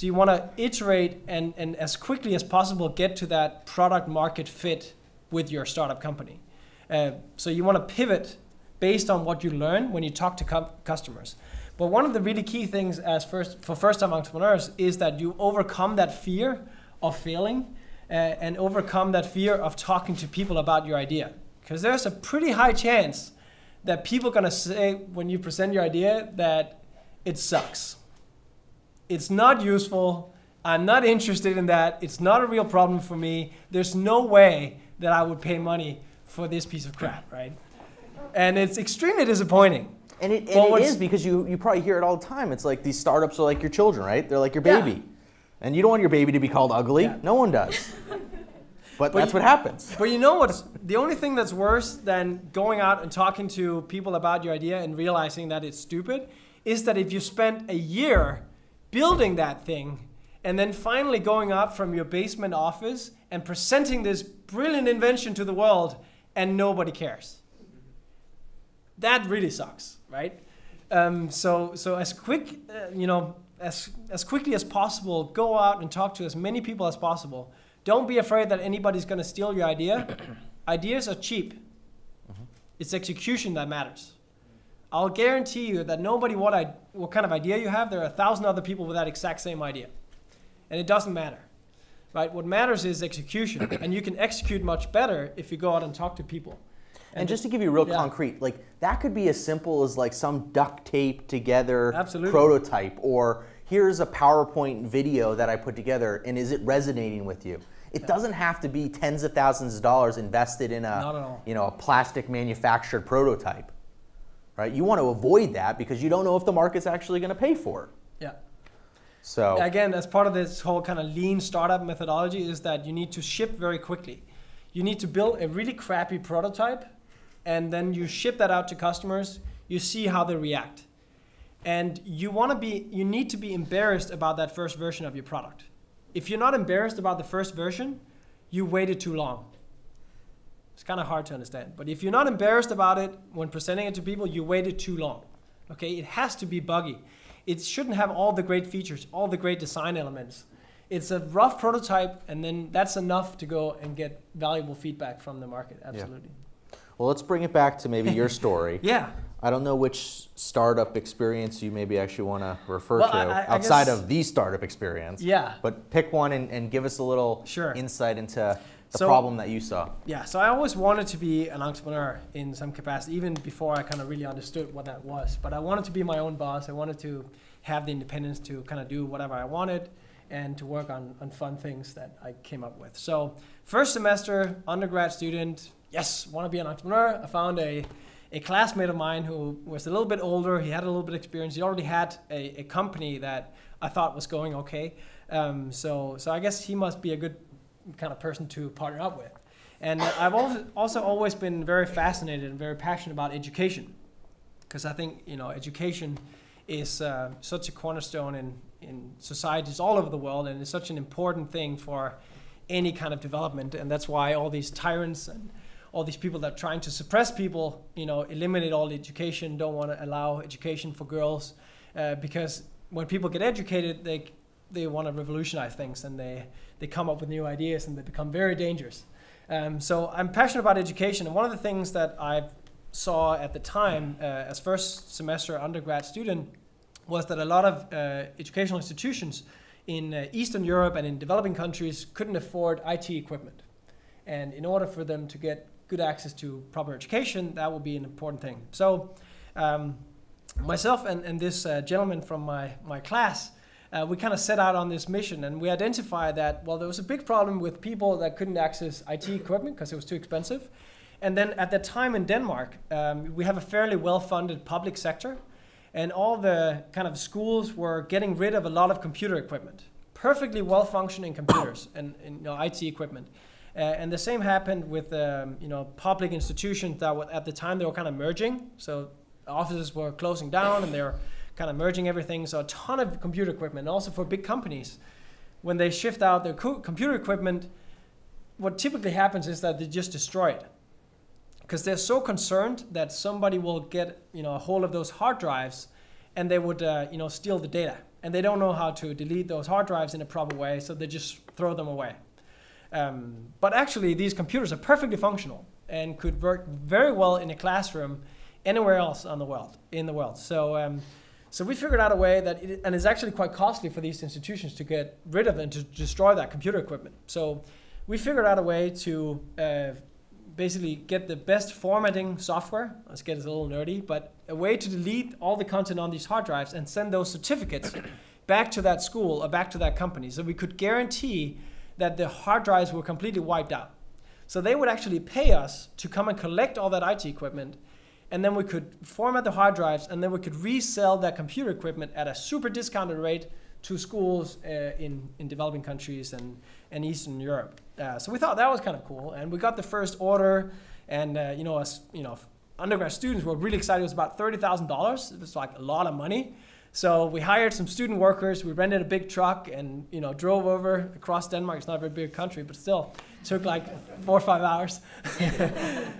So you want to iterate and, and as quickly as possible get to that product market fit with your startup company. Uh, so you want to pivot based on what you learn when you talk to cu- customers. But one of the really key things as first for first-time entrepreneurs is that you overcome that fear of failing uh, and overcome that fear of talking to people about your idea. Because there's a pretty high chance that people are going to say when you present your idea that it sucks it's not useful. I'm not interested in that. It's not a real problem for me. There's no way that I would pay money for this piece of crap, right? And it's extremely disappointing. And it, and it is because you, you probably hear it all the time. It's like these startups are like your children, right? They're like your Yeah. baby. And you don't want your baby to be called ugly. Yeah. No one does. But, But that's you- what happens. But you know what's the only thing that's worse than going out and talking to people about your idea and realizing that it's stupid is that if you spent a year building that thing and then finally going up from your basement office and presenting this brilliant invention to the world and nobody cares. That really sucks, right? Um, so, so as quick, uh, you know, as as quickly as possible, go out and talk to as many people as possible. Don't be afraid that anybody's going to steal your idea. Ideas are cheap. It's execution that matters. I'll guarantee you that nobody what I what kind of idea you have, there are a thousand other people with that exact same idea, and it doesn't matter, right? What matters is execution, and you can execute much better if you go out and talk to people. And just to give you real Yeah. concrete, like that could be as simple as like some duct tape together Absolutely. prototype, or here's a PowerPoint video that I put together, and is it resonating with you? It doesn't have to be tens of thousands of dollars invested in a you know a plastic manufactured prototype, right? You want to avoid that because you don't know if the market's actually going to pay for it. yeah. So again, as part of this whole kind of lean startup methodology, is that you need to ship very quickly. You need to build a really crappy prototype, and then you ship that out to customers. You see how they react, and you want to be. You need to be embarrassed about that first version of your product. If you're not embarrassed about the first version, you waited too long. It's kind of hard to understand, but if you're not embarrassed about it when presenting it to people, you waited too long. Okay, it has to be buggy. It shouldn't have all the great features, all the great design elements. It's a rough prototype, and then that's enough to go and get valuable feedback from the market. Absolutely. well, let's bring it back to maybe your story. Yeah. I don't know which startup experience you maybe actually want to refer Well, to I- I- I outside guess- of the startup experience. Yeah. But pick one and, and give us a little Sure. insight into the So- problem that you saw. Yeah, so I always wanted to be an entrepreneur in some capacity, even before I kind of really understood what that was. But I wanted to be my own boss. I wanted to have the independence to kind of do whatever I wanted and to work on, on fun things that I came up with. So, first semester, undergrad student, yes, want to be an entrepreneur. I found a, a classmate of mine who was a little bit older. He had a little bit of experience. He already had a, a company that I thought was going okay. Um, so, so I guess he must be a good kind of person to partner up with. And I've also, also always been very fascinated and very passionate about education, because I think you know education is uh, such a cornerstone in in societies all over the world, and it's such an important thing for any kind of development. And that's why all these tyrants and all these people that are trying to suppress people, you know, eliminate all education, don't want to allow education for girls, uh, because when people get educated, they they want to revolutionize things and they they come up with new ideas and they become very dangerous. Um, so I'm passionate about education, and one of the things that I saw at the time uh, as first semester undergrad student was that a lot of uh, educational institutions in uh, Eastern Europe and in developing countries couldn't afford IT equipment. And in order for them to get good access to proper education, that would be an important thing. So um, myself and, and this uh, gentleman from my, my class uh, we kind of set out on this mission and we identified that, well, there was a big problem with people that couldn't access IT equipment because it was too expensive. And then at that time in Denmark, um, we have a fairly well funded public sector, and all the kind of schools were getting rid of a lot of computer equipment, perfectly well functioning computers and, and you know, IT equipment. Uh, and the same happened with um, you know public institutions that were, at the time they were kind of merging. So offices were closing down and they were kind of merging everything. So a ton of computer equipment. Also for big companies, when they shift out their co- computer equipment, what typically happens is that they just destroy it because they're so concerned that somebody will get you know a hold of those hard drives and they would uh, you know steal the data and they don't know how to delete those hard drives in a proper way so they just throw them away um, but actually these computers are perfectly functional and could work very well in a classroom anywhere else on the world in the world so um, so we figured out a way that, it, and it's actually quite costly for these institutions to get rid of and to destroy that computer equipment. So we figured out a way to uh, basically get the best formatting software. Let's get a little nerdy, but a way to delete all the content on these hard drives and send those certificates back to that school or back to that company. So we could guarantee that the hard drives were completely wiped out. So they would actually pay us to come and collect all that IT equipment and then we could format the hard drives, and then we could resell that computer equipment at a super discounted rate to schools uh, in, in developing countries and, and Eastern Europe. Uh, so we thought that was kind of cool, and we got the first order, and uh, you know, as you know, undergrad students were really excited. It was about thirty thousand dollars. It was like a lot of money. So we hired some student workers. We rented a big truck and you know drove over across Denmark. It's not a very big country, but still took like four or five hours.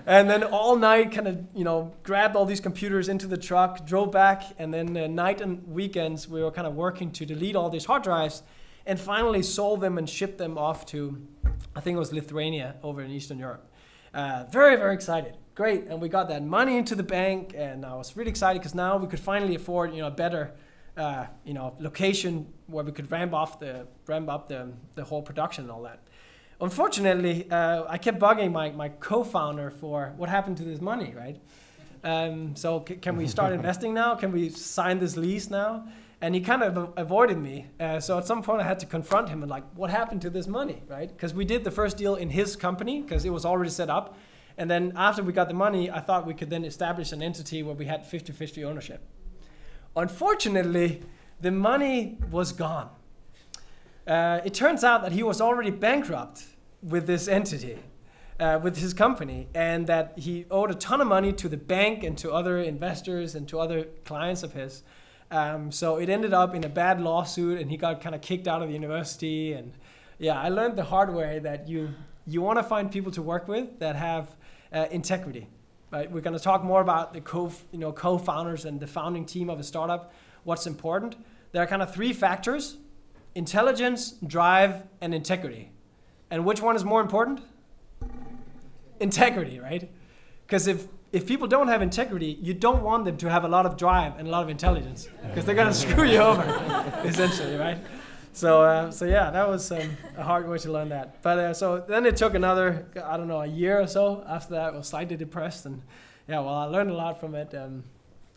and then all night, kind of you know grabbed all these computers into the truck, drove back, and then uh, night and weekends we were kind of working to delete all these hard drives, and finally sold them and shipped them off to, I think it was Lithuania over in Eastern Europe. Uh, very very excited great. And we got that money into the bank, and I was really excited because now we could finally afford, you know, a better, uh, you know, location where we could ramp off the ramp up the the whole production and all that. Unfortunately, uh, I kept bugging my, my co-founder for what happened to this money, right? Um, so c- can we start investing now? Can we sign this lease now? And he kind of avoided me. Uh, so at some point, I had to confront him and like, what happened to this money, right? Because we did the first deal in his company because it was already set up. And then after we got the money, I thought we could then establish an entity where we had 50 50 ownership. Unfortunately, the money was gone. Uh, it turns out that he was already bankrupt with this entity, uh, with his company, and that he owed a ton of money to the bank and to other investors and to other clients of his. Um, so it ended up in a bad lawsuit, and he got kind of kicked out of the university. And yeah, I learned the hard way that you you want to find people to work with that have uh, integrity. Right? We're going to talk more about the co, you know, co-founders and the founding team of a startup. What's important? There are kind of three factors: intelligence, drive, and integrity. And which one is more important? Integrity, right? Because if if people don't have integrity, you don't want them to have a lot of drive and a lot of intelligence, because they're gonna screw you over, essentially, right? So uh, so yeah, that was um, a hard way to learn that. But uh, so then it took another I don't know a year or so. After that, I was slightly depressed, and yeah, well, I learned a lot from it. Um,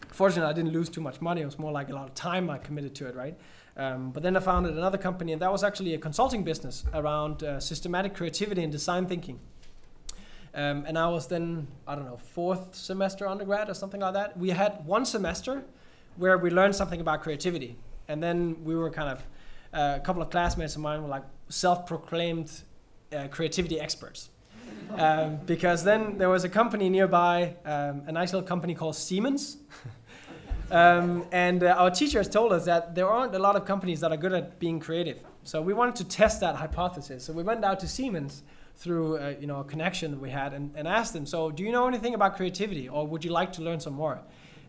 fortunately, I didn't lose too much money. It was more like a lot of time I committed to it, right? Um, but then I founded another company, and that was actually a consulting business around uh, systematic creativity and design thinking. Um, and I was then, I don't know, fourth semester undergrad or something like that. We had one semester where we learned something about creativity. And then we were kind of, uh, a couple of classmates of mine were like self proclaimed uh, creativity experts. Um, because then there was a company nearby, um, a nice little company called Siemens. um, and uh, our teachers told us that there aren't a lot of companies that are good at being creative. So we wanted to test that hypothesis. So we went out to Siemens through uh, you know a connection that we had and, and asked them, so do you know anything about creativity or would you like to learn some more?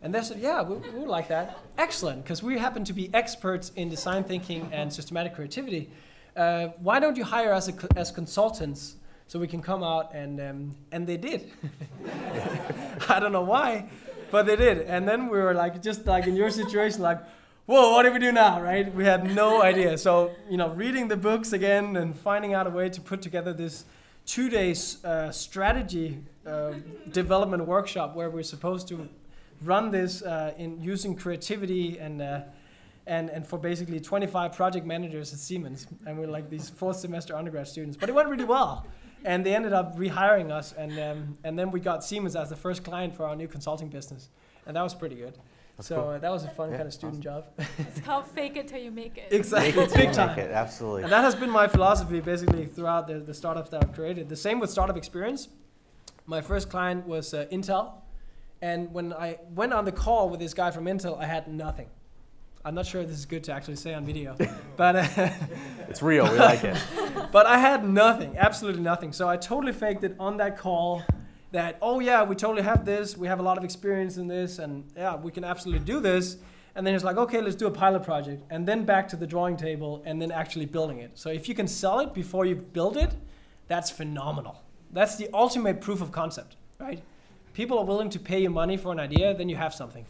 And they said, yeah, we, we would like that. Excellent, because we happen to be experts in design thinking and systematic creativity. Uh, why don't you hire us as consultants so we can come out and um, and they did. I don't know why, but they did. And then we were like, just like in your situation, like, whoa, what do we do now, right? We had no idea. So you know, reading the books again and finding out a way to put together this two days uh, strategy uh, development workshop where we're supposed to run this uh, in using creativity and uh, and, and for basically 25 project managers at Siemens. And we're like these fourth semester undergrad students. But it went really well and they ended up rehiring us, and um, and then we got Siemens as the first client for our new consulting business, and that was pretty good. That's so cool. uh, that was a fun Yeah, kind of student job. It's called fake it till you make it. exactly, Make it, big make time. it, absolutely. And that has been my philosophy basically throughout the, the startups that I've created. The same with startup experience. My first client was uh, Intel, and when I went on the call with this guy from Intel, I had nothing. I'm not sure if this is good to actually say on video, but. Uh, It's real. We like it. but I had nothing, absolutely nothing. So I totally faked it on that call that, oh yeah, we totally have this. We have a lot of experience in this. And yeah, we can absolutely do this. And then it's like, okay, let's do a pilot project. And then back to the drawing table and then actually building it. So if you can sell it before you build it, that's phenomenal. That's the ultimate proof of concept, right? People are willing to pay you money for an idea, then you have something.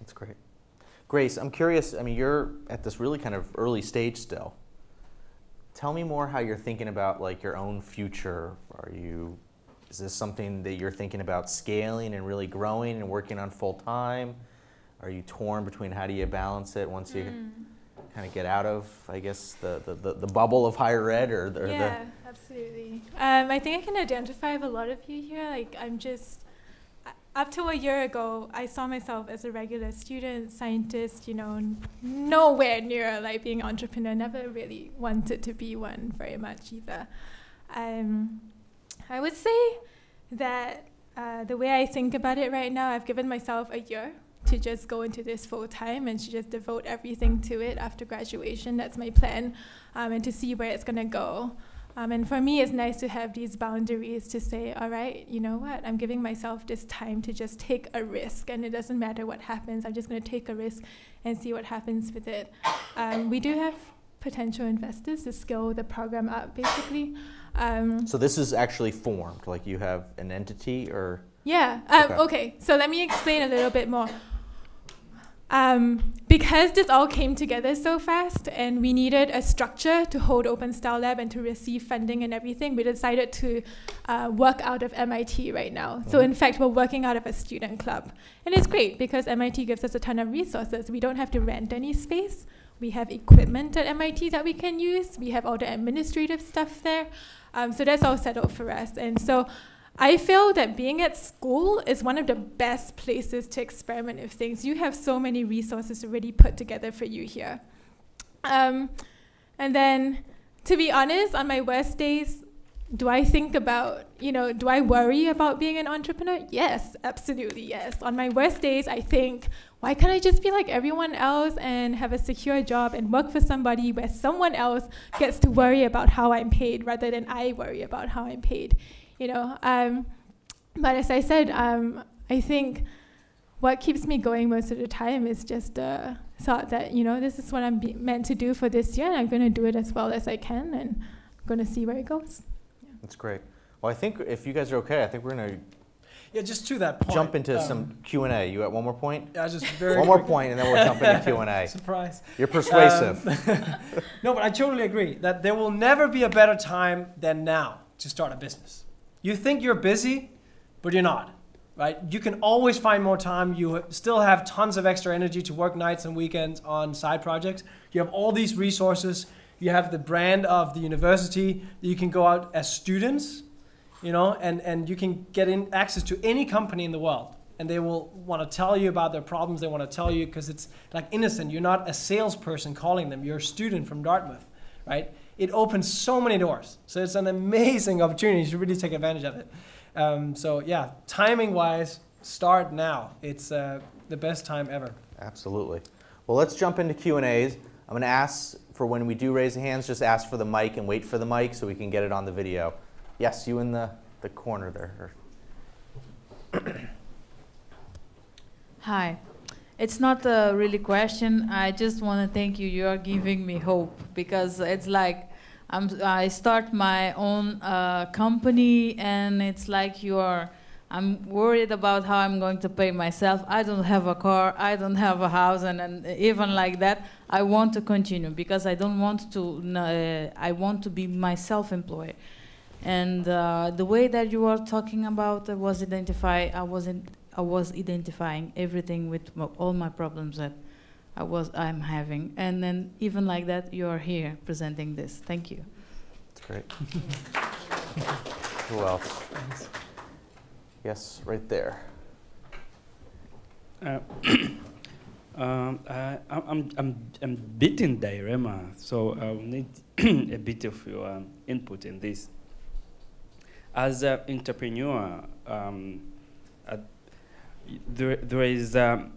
That's great. Grace, I'm curious. I mean, you're at this really kind of early stage still. Tell me more how you're thinking about like your own future. Are you is this something that you're thinking about scaling and really growing and working on full time? Are you torn between how do you balance it once you hmm. Kind of get out of, I guess, the, the, the, the bubble of higher ed or, the, yeah, absolutely. Um, I think I can identify with a lot of you here. Like, I'm just, up to a year ago, I saw myself as a regular student, scientist, you know, nowhere near like being an entrepreneur. Never really wanted to be one very much either. Um, I would say that uh, the way I think about it right now, I've given myself a year to just go into this full time and to just devote everything to it after graduation. That's my plan, um, and to see where it's gonna go. Um, and for me, it's nice to have these boundaries to say, all right, you know what, I'm giving myself this time to just take a risk, and it doesn't matter what happens. I'm just gonna take a risk and see what happens with it. Um, we do have potential investors to scale the program up, basically. Um, So this is actually formed, like you have an entity or? yeah. Um, Okay. okay. So let me explain a little bit more. Um, because this all came together so fast, and we needed a structure to hold Open Style Lab and to receive funding and everything, we decided to uh, work out of MIT right now. So Mhm. in fact, we're working out of a student club, and it's great because MIT gives us a ton of resources. We don't have to rent any space. We have equipment at MIT that we can use. We have all the administrative stuff there. Um, so that's all settled for us. And so I feel that being at school is one of the best places to experiment with things. You have so many resources already put together for you here. Um, and then, to be honest, on my worst days, do I think about, you know, do I worry about being an entrepreneur? Yes, absolutely, yes. On my worst days, I think, why can't I just be like everyone else and have a secure job and work for somebody where someone else gets to worry about how I'm paid rather than I worry about how I'm paid? You know. Um, but as I said, um, I think what keeps me going most of the time is just the thought that you know this is what I'm be- meant to do for this year, and I'm going to do it as well as I can, and I'm going to see where it goes. Yeah. That's great. Well, I think if you guys are okay, I think we're going to. Yeah, just to that point. jump into um, some Q and A. You got one more point? Yeah, just very One more point, and then we'll jump into Q and A. Surprise. You're persuasive. Um, no, but I totally agree that there will never be a better time than now to start a business. You think you're busy, but you're not, right? You can always find more time. You still have tons of extra energy to work nights and weekends on side projects. You have all these resources. You have the brand of the university. You can go out as students you know, and, and you can get in access to any company in the world. And they will want to tell you about their problems. They want to tell you because it's like innocent. You're not a salesperson calling them. You're a student from Dartmouth, right? It opens so many doors. So it's an amazing opportunity. You should really take advantage of it. Um, so yeah, timing wise, start now. It's uh, the best time ever. Absolutely. Well, let's jump into Q and A's. I'm going to ask for when we do raise the hands, just ask for the mic and wait for the mic so we can get it on the video. Yes, you in the, the corner there. Hi. It's not a really question. I just want to thank you. You are giving me hope because it's like I'm, I start my own uh, company and it's like you are. I'm worried about how I'm going to pay myself. I don't have a car. I don't have a house, and, and even like that, I want to continue because I don't want to. Uh, I want to be myself employed. And uh, the way that you are talking about was identify. I wasn't. I was identifying everything with all my problems that I was I'm having, and then even like that, you are here presenting this. Thank you. That's great. Who else? Yes, right there. Uh, um, I, I'm, I'm, I'm bit in dilemma, so I need a bit of your um, input in this. As an entrepreneur, um, there, there is um,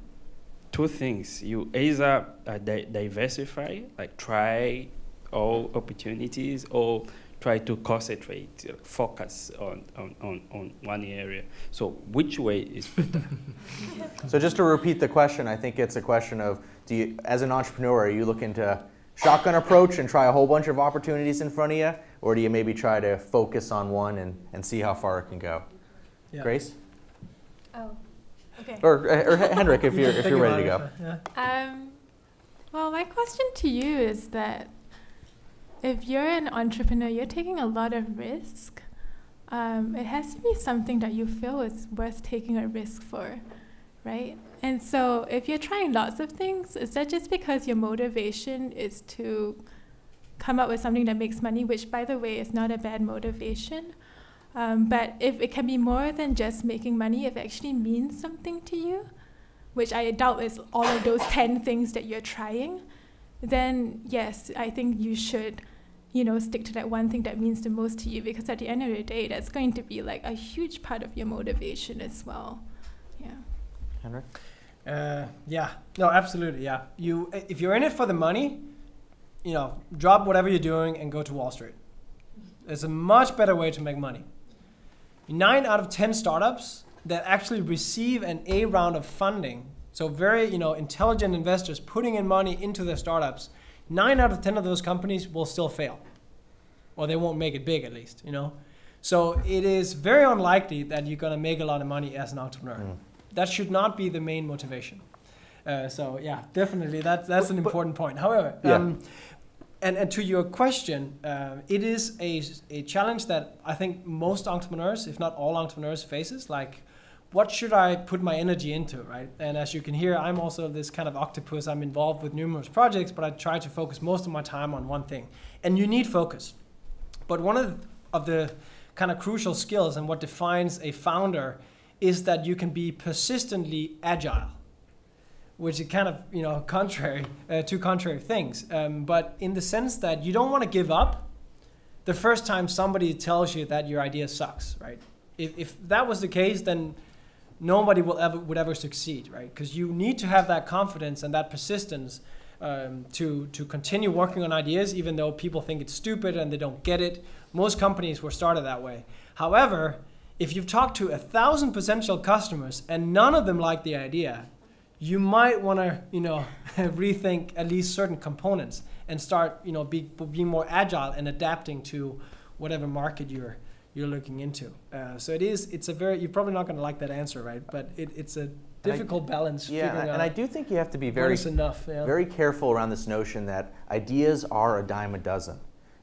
two things. You either uh, di diversify, like try all opportunities, or try to concentrate, uh, focus on, on, on, on one area. So which way is better? so just to repeat the question, I think it's a question of, do you, as an entrepreneur, are you looking to shotgun approach and try a whole bunch of opportunities in front of you? Or do you maybe try to focus on one and, and see how far it can go? Yeah. Grace? Oh, okay. Or, or Henrik, if you're, if you're ready to go. Yeah. Um, well, my question to you is that if you're an entrepreneur, you're taking a lot of risk. Um, it has to be something that you feel is worth taking a risk for, right? And so, if you're trying lots of things, is that just because your motivation is to come up with something that makes money, which, by the way, is not a bad motivation? Um, but if it can be more than just making money, if it actually means something to you, which I doubt is all of those 10 things that you're trying, then yes, I think you should, you know, stick to that one thing that means the most to you because at the end of the day, that's going to be like a huge part of your motivation as well. Yeah. Henrik? Uh, yeah. No, absolutely. Yeah. You, if you're in it for the money, you know, drop whatever you're doing and go to Wall Street. It's a much better way to make money. Nine out of ten startups that actually receive an A round of funding so very, you know, intelligent investors putting in money into their startups. Nine out of ten of those companies will still fail, or they won't make it big at least. You know, so it is very unlikely that you're gonna make a lot of money as an entrepreneur. Mm. That should not be the main motivation. Uh, so yeah, definitely that's that's an important point. However, yeah. um, and, and to your question, uh, it is a, a challenge that I think most entrepreneurs, if not all entrepreneurs, faces. Like what should I put my energy into, right? And as you can hear, I'm also this kind of octopus. I'm involved with numerous projects, but I try to focus most of my time on one thing. And you need focus. But one of the, of the kind of crucial skills and what defines a founder is that you can be persistently agile, which is kind of you know contrary, uh, two contrary things. Um, but in the sense that you don't want to give up the first time somebody tells you that your idea sucks, right? If, if that was the case, then nobody will ever would ever succeed, right? Because you need to have that confidence and that persistence um, to to continue working on ideas, even though people think it's stupid and they don't get it. Most companies were started that way. However, if you've talked to a thousand potential customers and none of them like the idea, you might want to you know rethink at least certain components and start you know be, being more agile and adapting to whatever market you're you're looking into. Uh, so it is. It's a very. You're probably not going to like that answer, right? But it, it's a difficult I, balance. Yeah, and, I do think you have to be very enough, yeah. very careful around this notion that ideas are a dime a dozen.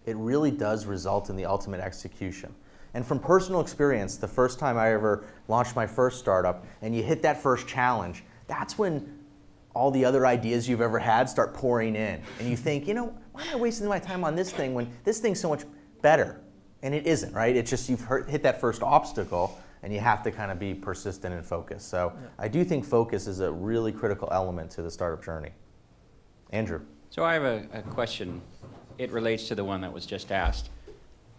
It really does result in the ultimate execution. And from personal experience, the first time I ever launched my first startup, and you hit that first challenge, that's when all the other ideas you've ever had start pouring in. And you think, you know, why am I wasting my time on this thing when this thing's so much better? And it isn't, right? It's just you've hurt, hit that first obstacle and you have to kind of be persistent and focused. So Yeah. I do think focus is a really critical element to the startup journey. Andrew. So I have a, a question. It relates to the one that was just asked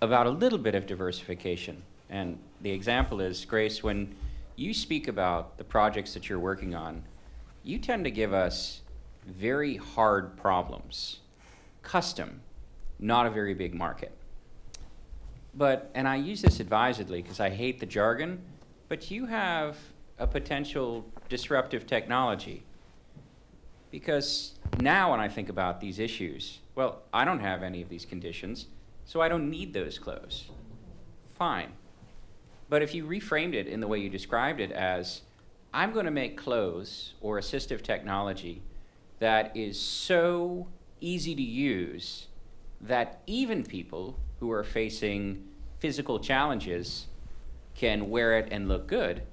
about a little bit of diversification. And the example is, Grace, when you speak about the projects that you're working on, you tend to give us very hard problems, custom, not a very big market. But, and I use this advisedly because I hate the jargon, but you have a potential disruptive technology. Because now when I think about these issues, well, I don't have any of these conditions, so I don't need those clothes. Fine. But if you reframed it in the way you described it as, I'm going to make clothes or assistive technology that is so easy to use that even people who are facing physical challenges can wear it and look good,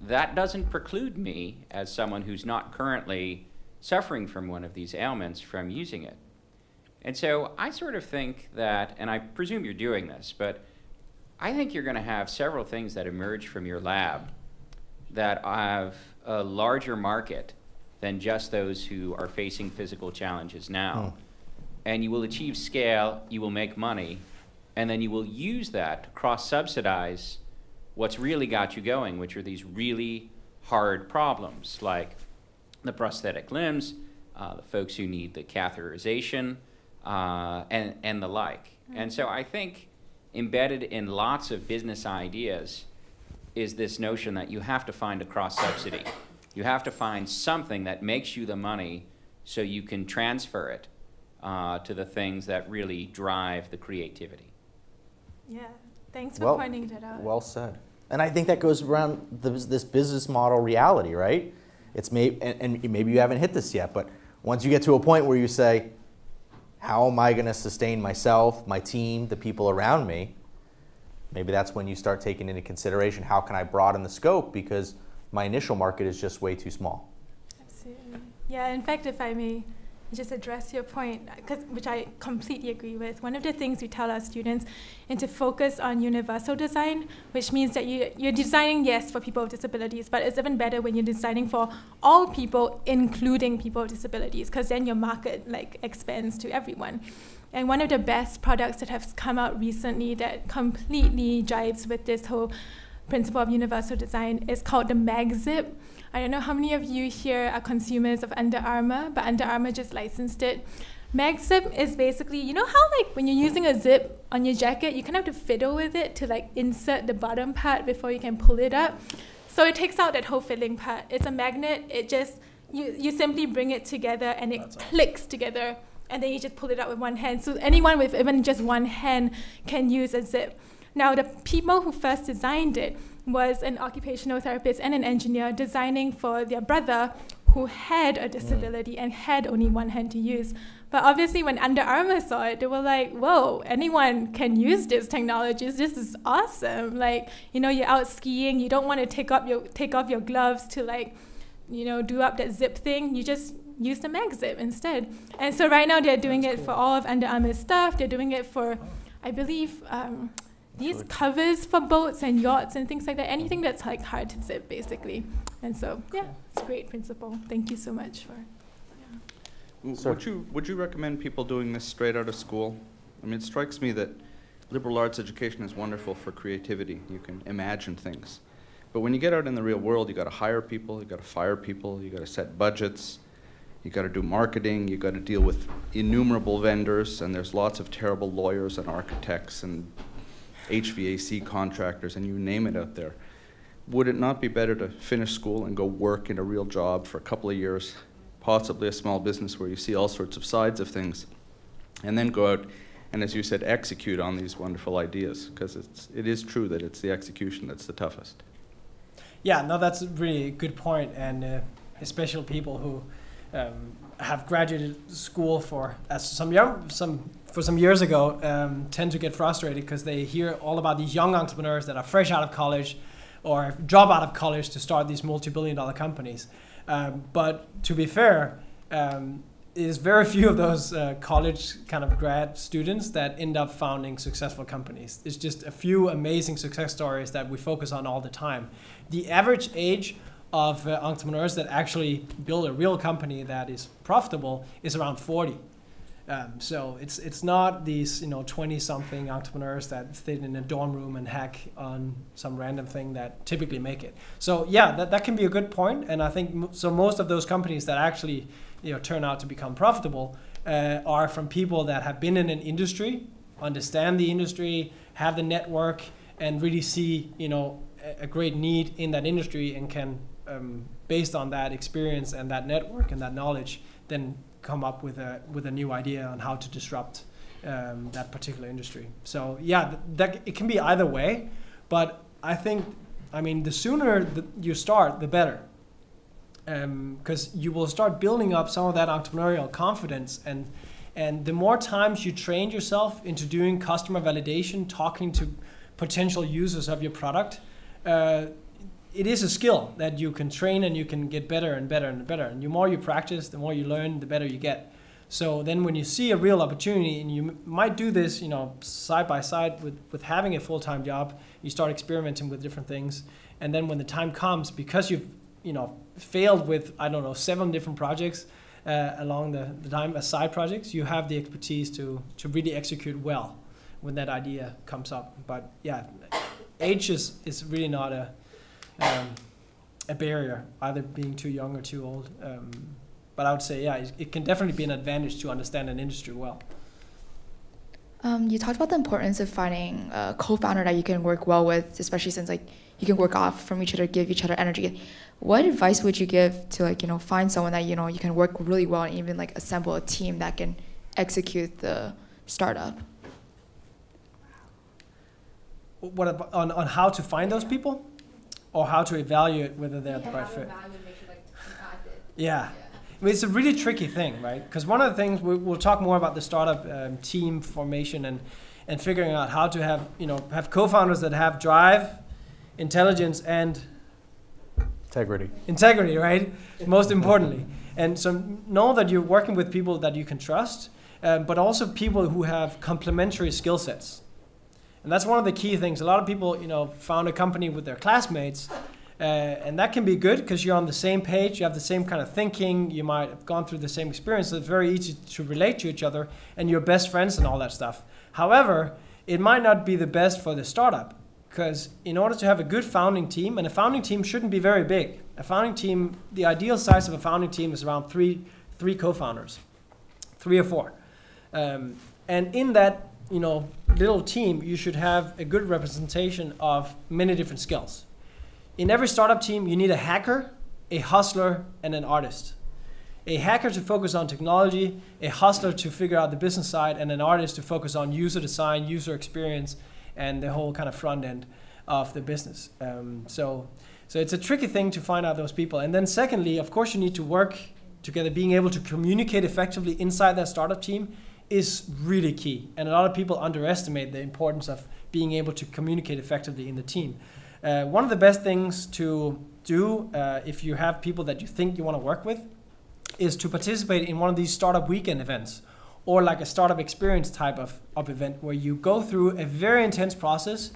that doesn't preclude me, as someone who's not currently suffering from one of these ailments, from using it. And so I sort of think that, and I presume you're doing this, but I think you're going to have several things that emerge from your lab that have a larger market than just those who are facing physical challenges now. And you will achieve scale, you will make money, and then you will use that to cross subsidize what's really got you going, which are these really hard problems like the prosthetic limbs, uh, the folks who need the catheterization, uh, and, and the like. And so I think embedded in lots of business ideas is this notion that you have to find a cross subsidy. You have to find something that makes you the money so you can transfer it uh, to the things that really drive the creativity. Yeah, thanks for Well- pointing that out. Well said. And I think that goes around the, this business model reality, right? It's may, and, and maybe you haven't hit this yet, but once you get to a point where you say, how am I going to sustain myself, my team, the people around me? Maybe that's when you start taking into consideration how can I broaden the scope because my initial market is just way too small. Absolutely. Yeah, in fact, if I may just address your point, which I completely agree with, one of the things we tell our students is to focus on universal design, which means that you, you're designing, yes, for people with disabilities, but it's even better when you're designing for all people, including people with disabilities, because then your market like expands to everyone. And one of the best products that has come out recently that completely jives with this whole principle of universal design is called the MagZip. I don't know how many of you here are consumers of Under Armour, but Under Armour just licensed it. MagZip is basically, you know how like when you're using a zip on your jacket, you kind of have to fiddle with it to like insert the bottom part before you can pull it up. So it takes out that whole filling part. It's a magnet. It just you you simply bring it together and it That's awesome. clicks together, and then you just pull it out with one hand. So anyone with even just one hand can use a zip. Now the people who first designed it was an occupational therapist and an engineer designing for their brother who had a disability and had only one hand to use. But obviously, when Under Armour saw it, they were like, whoa, anyone can use this technology. This is awesome. Like, you know, you're out skiing, you don't want to take, up your, take off your gloves to, like, you know, do up that zip thing. You just use the mag zip instead. And so right now, they're doing That's it cool. for all of Under Armour's stuff. They're doing it for, I believe, um, these Good. covers for boats and yachts and things like that. Anything that's like hard to zip, basically. And so, yeah, it's a great principle. Thank you so much for. W- Sir. Would you, would you recommend people doing this straight out of school? I mean, it strikes me that liberal arts education is wonderful for creativity. You can imagine things. But when you get out in the real world, you got to hire people, you got to fire people, you got to set budgets, you got to do marketing, you got to deal with innumerable vendors, and there's lots of terrible lawyers and architects and HVAC contractors, and you name it out there. Would it not be better to finish school and go work in a real job for a couple of years, possibly a small business where you see all sorts of sides of things, and then go out and, as you said, execute on these wonderful ideas? Because it is true that it's the execution that's the toughest. Yeah, no, that's a really good point, and uh, especially people who um, have graduated school for as some young some for some years ago um, tend to get frustrated because they hear all about these young entrepreneurs that are fresh out of college or drop out of college to start these multi-billion dollar companies. Um, but to be fair, um, there's very few of those uh, college kind of grad students that end up founding successful companies. It's just a few amazing success stories that we focus on all the time. The average age of uh, entrepreneurs that actually build a real company that is profitable is around 40. Um, so it's it's not these you know 20 something entrepreneurs that sit in a dorm room and hack on some random thing that typically make it. So yeah, that, that can be a good point, and I think so. Most of those companies that actually you know turn out to become profitable uh, are from people that have been in an industry, understand the industry, have the network, and really see you know a, a great need in that industry, and can um, based on that experience and that network and that knowledge, then come up with a with a new idea on how to disrupt um, that particular industry. So yeah, th- that it can be either way, but I think I mean the sooner that you start, the better, because you will start building up some of that entrepreneurial confidence and. And the more times you train yourself into doing customer validation, talking to potential users of your product, uh, it is a skill that you can train and you can get better and better and better. And the more you practice, the more you learn, the better you get. So then when you see a real opportunity and you might do this, you know, side by side with, with having a full-time job, you start experimenting with different things. And then when the time comes, because you've, you know, failed with, I don't know, seven different projects uh, along the, the time as side projects, you have the expertise to, to really execute well when that idea comes up. But yeah, age is, is really not a, um, a barrier, either being too young or too old. Um, but I would say, yeah, it, it can definitely be an advantage to understand an industry well. Um, you talked about the importance of finding a co-founder that you can work well with, especially since like you can work off from each other, give each other energy. What advice would you give to like you know find someone that you know you can work really well and even like assemble a team that can execute the startup? What about, on, on how to find those people, or how to evaluate whether they're the right fit? Yeah. I mean, it's a really tricky thing, right? Because one of the things we, we'll talk more about the startup um, team formation and and figuring out how to have you know have co-founders that have drive, intelligence, and Integrity. integrity, right? Most importantly, and so know that you're working with people that you can trust, um, but also people who have complementary skill sets. And that's one of the key things. A lot of people, you know, found a company with their classmates, uh, and that can be good because you're on the same page, you have the same kind of thinking, you might have gone through the same experience. So it's very easy to relate to each other, and you're best friends and all that stuff. However, it might not be the best for the startup because in order to have a good founding team, and a founding team shouldn't be very big. A founding team, the ideal size of a founding team is around three, three co-founders, three or four. Um, and in that, you know, little team, you should have a good representation of many different skills. In every startup team, you need a hacker, a hustler, and an artist. A hacker to focus on technology, a hustler to figure out the business side, and an artist to focus on user design, user experience, and the whole kind of front end of the business. Um, so, so it's a tricky thing to find out those people. And then secondly, of course, you need to work together. Being able to communicate effectively inside that startup team is really key. And a lot of people underestimate the importance of being able to communicate effectively in the team. Uh, one of the best things to do uh, if you have people that you think you want to work with is to participate in one of these startup weekend events or like a startup experience type of, of event where you go through a very intense process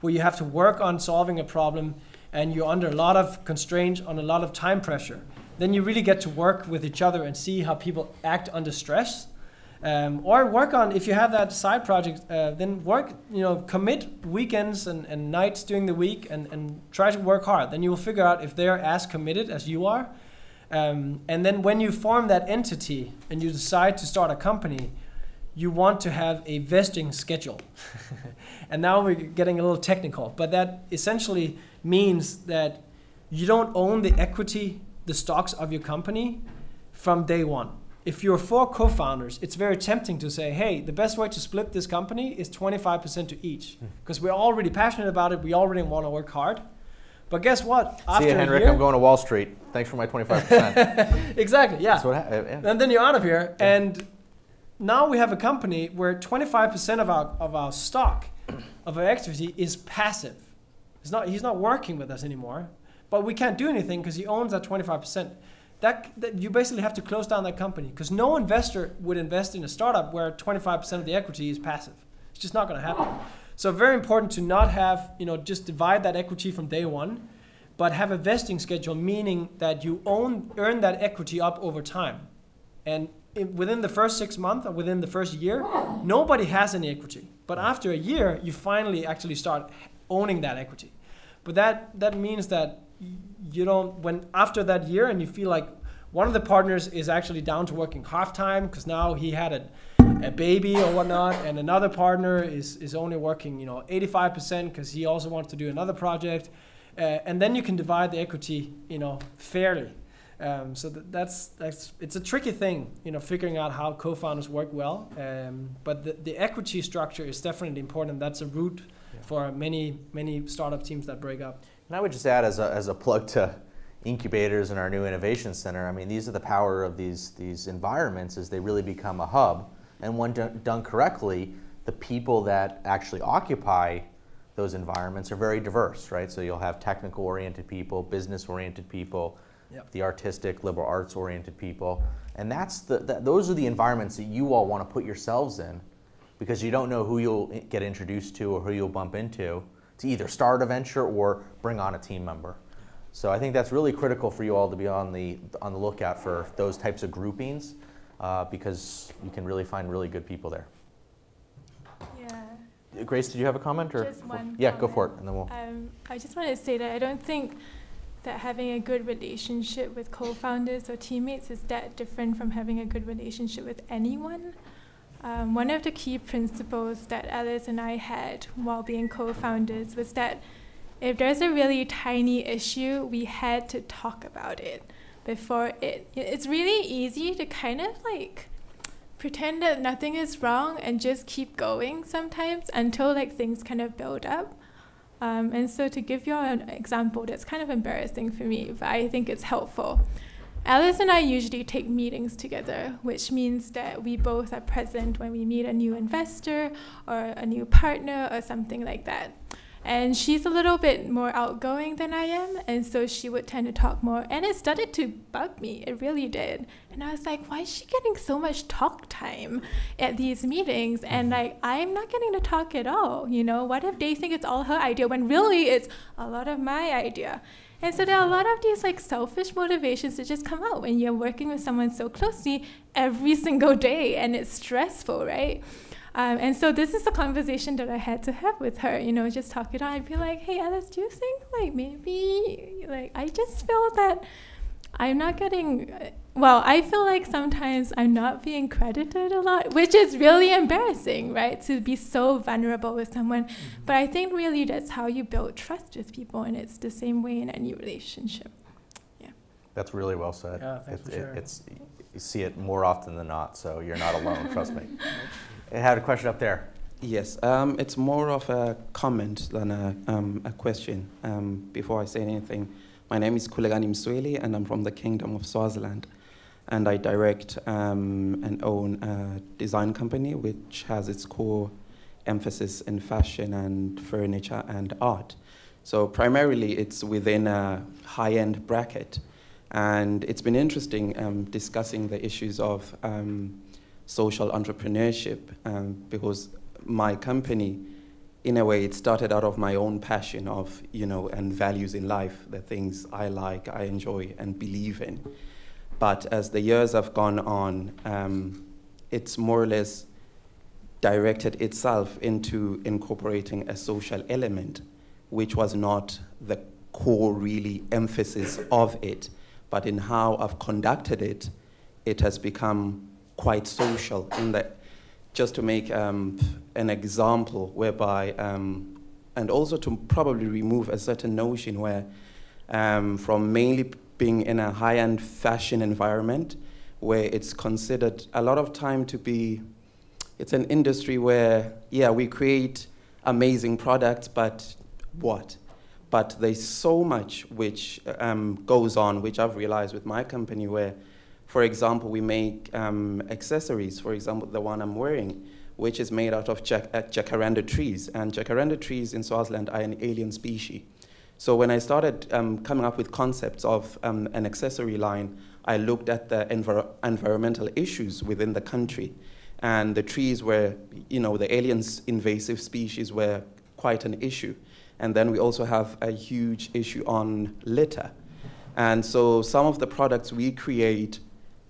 where you have to work on solving a problem and you're under a lot of constraints on a lot of time pressure then you really get to work with each other and see how people act under stress um, or work on if you have that side project uh, then work you know commit weekends and, and nights during the week and, and try to work hard. Then you will figure out if they're as committed as you are. Um, and then when you form that entity and you decide to start a company you want to have a vesting schedule. And now we're getting a little technical but that essentially means that you don't own the equity the stocks of your company from day one if you're four co-founders, it's very tempting to say, "Hey, the best way to split this company is 25% to each," hmm. because we're already passionate about it. We already want to work hard. But guess what? See you, Henrik. year- I'm going to Wall Street. Thanks for my 25%. exactly. Yeah. That's what ha- yeah. And then you're out of here, and now we have a company where 25% of our of our stock, of our activity, is passive. It's not. He's not working with us anymore, but we can't do anything because he owns that 25%. That, that you basically have to close down that company because no investor would invest in a startup where 25% of the equity is passive. It's just not going to happen. So very important to not have, you know, just divide that equity from day one, but have a vesting schedule, meaning that you own earn that equity up over time. And in, within the first six months or within the first year, nobody has any equity. But after a year, you finally actually start owning that equity. But that that means that you don't when after that year and you feel like one of the partners is actually down to working half time because now he had a, a baby or whatnot, and another partner is, is only working you know 85% because he also wants to do another project, uh, and then you can divide the equity you know fairly. Um, so that, that's that's it's a tricky thing, you know, figuring out how co-founders work well. Um, but the, the equity structure is definitely important. That's a root yeah. for many many startup teams that break up. And I would just add as a, as a plug to incubators and our new innovation center, I mean, these are the power of these, these environments as they really become a hub. And when done, done correctly, the people that actually occupy those environments are very diverse, right? So you'll have technical oriented people, business oriented people, yep. the artistic, liberal arts oriented people. And that's the, that, those are the environments that you all want to put yourselves in because you don't know who you'll get introduced to or who you'll bump into to either start a venture or bring on a team member. So I think that's really critical for you all to be on the on the lookout for those types of groupings uh, because you can really find really good people there. Yeah. Grace, did you have a comment or? Just one. Yeah, comment. go for it, and then we'll. Um, I just wanted to say that I don't think that having a good relationship with co-founders or teammates is that different from having a good relationship with anyone. Um, one of the key principles that Alice and I had while being co founders was that if there's a really tiny issue, we had to talk about it before it. It's really easy to kind of like pretend that nothing is wrong and just keep going sometimes until like things kind of build up. Um, and so to give you an example that's kind of embarrassing for me, but I think it's helpful. Alice and I usually take meetings together, which means that we both are present when we meet a new investor or a new partner or something like that. And she's a little bit more outgoing than I am, and so she would tend to talk more. And it started to bug me, it really did. And I was like, why is she getting so much talk time at these meetings? And mm-hmm. like, I'm not getting to talk at all. You know, what if they think it's all her idea when really it's a lot of my idea? And so there are a lot of these like selfish motivations that just come out when you're working with someone so closely every single day and it's stressful, right? Um, and so this is a conversation that I had to have with her, you know, just talk it out. I'd be like, hey, Alice, do you think like maybe, like, I just feel that I'm not getting, well, I feel like sometimes I'm not being credited a lot, which is really embarrassing, right? To be so vulnerable with someone. Mm-hmm. But I think really that's how you build trust with people, and it's the same way in any relationship. Yeah. That's really well said. Yeah, thanks it, for sharing. It, it's, you see it more often than not, so you're not alone, trust me. I had a question up there. Yes, um, it's more of a comment than a, um, a question. Um, before I say anything, my name is Kulegani Msweli, and I'm from the Kingdom of Swaziland. And I direct um, and own a design company which has its core emphasis in fashion and furniture and art. So primarily, it's within a high-end bracket. And it's been interesting um, discussing the issues of um, social entrepreneurship um, because my company, in a way, it started out of my own passion of, you know, and values in life, the things I like, I enjoy, and believe in. But as the years have gone on, um, it's more or less directed itself into incorporating a social element, which was not the core, really, emphasis of it. But in how I've conducted it, it has become quite social in that just to make um, an example whereby um, and also to probably remove a certain notion where um, from mainly being in a high-end fashion environment where it's considered a lot of time to be it's an industry where yeah we create amazing products but what but there's so much which um, goes on which i've realized with my company where for example, we make um, accessories, for example, the one I'm wearing, which is made out of jac uh, jacaranda trees. And jacaranda trees in Swaziland are an alien species. So when I started um, coming up with concepts of um, an accessory line, I looked at the envir- environmental issues within the country. And the trees were, you know, the aliens invasive species were quite an issue. And then we also have a huge issue on litter. And so some of the products we create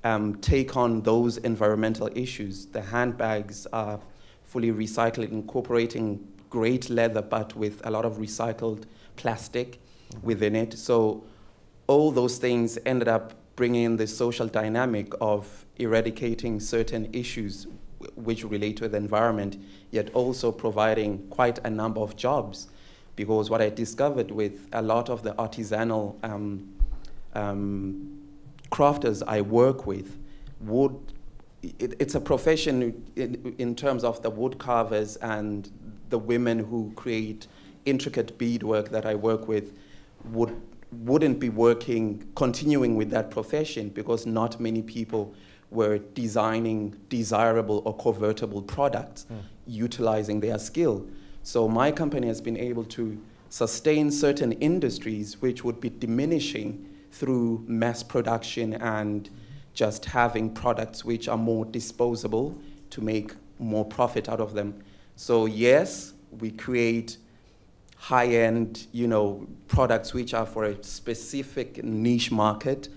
um, take on those environmental issues. The handbags are fully recycled, incorporating great leather, but with a lot of recycled plastic within it. So all those things ended up bringing in the social dynamic of eradicating certain issues which relate to the environment, yet also providing quite a number of jobs. Because what I discovered with a lot of the artisanal um, um, crafters I work with, wood, it, it's a profession in, in terms of the wood carvers and the women who create intricate beadwork that I work with would wouldn't be working continuing with that profession because not many people were designing desirable or convertible products mm. utilizing their skill. So my company has been able to sustain certain industries which would be diminishing through mass production and just having products which are more disposable to make more profit out of them. So yes, we create high-end, you know, products which are for a specific niche market.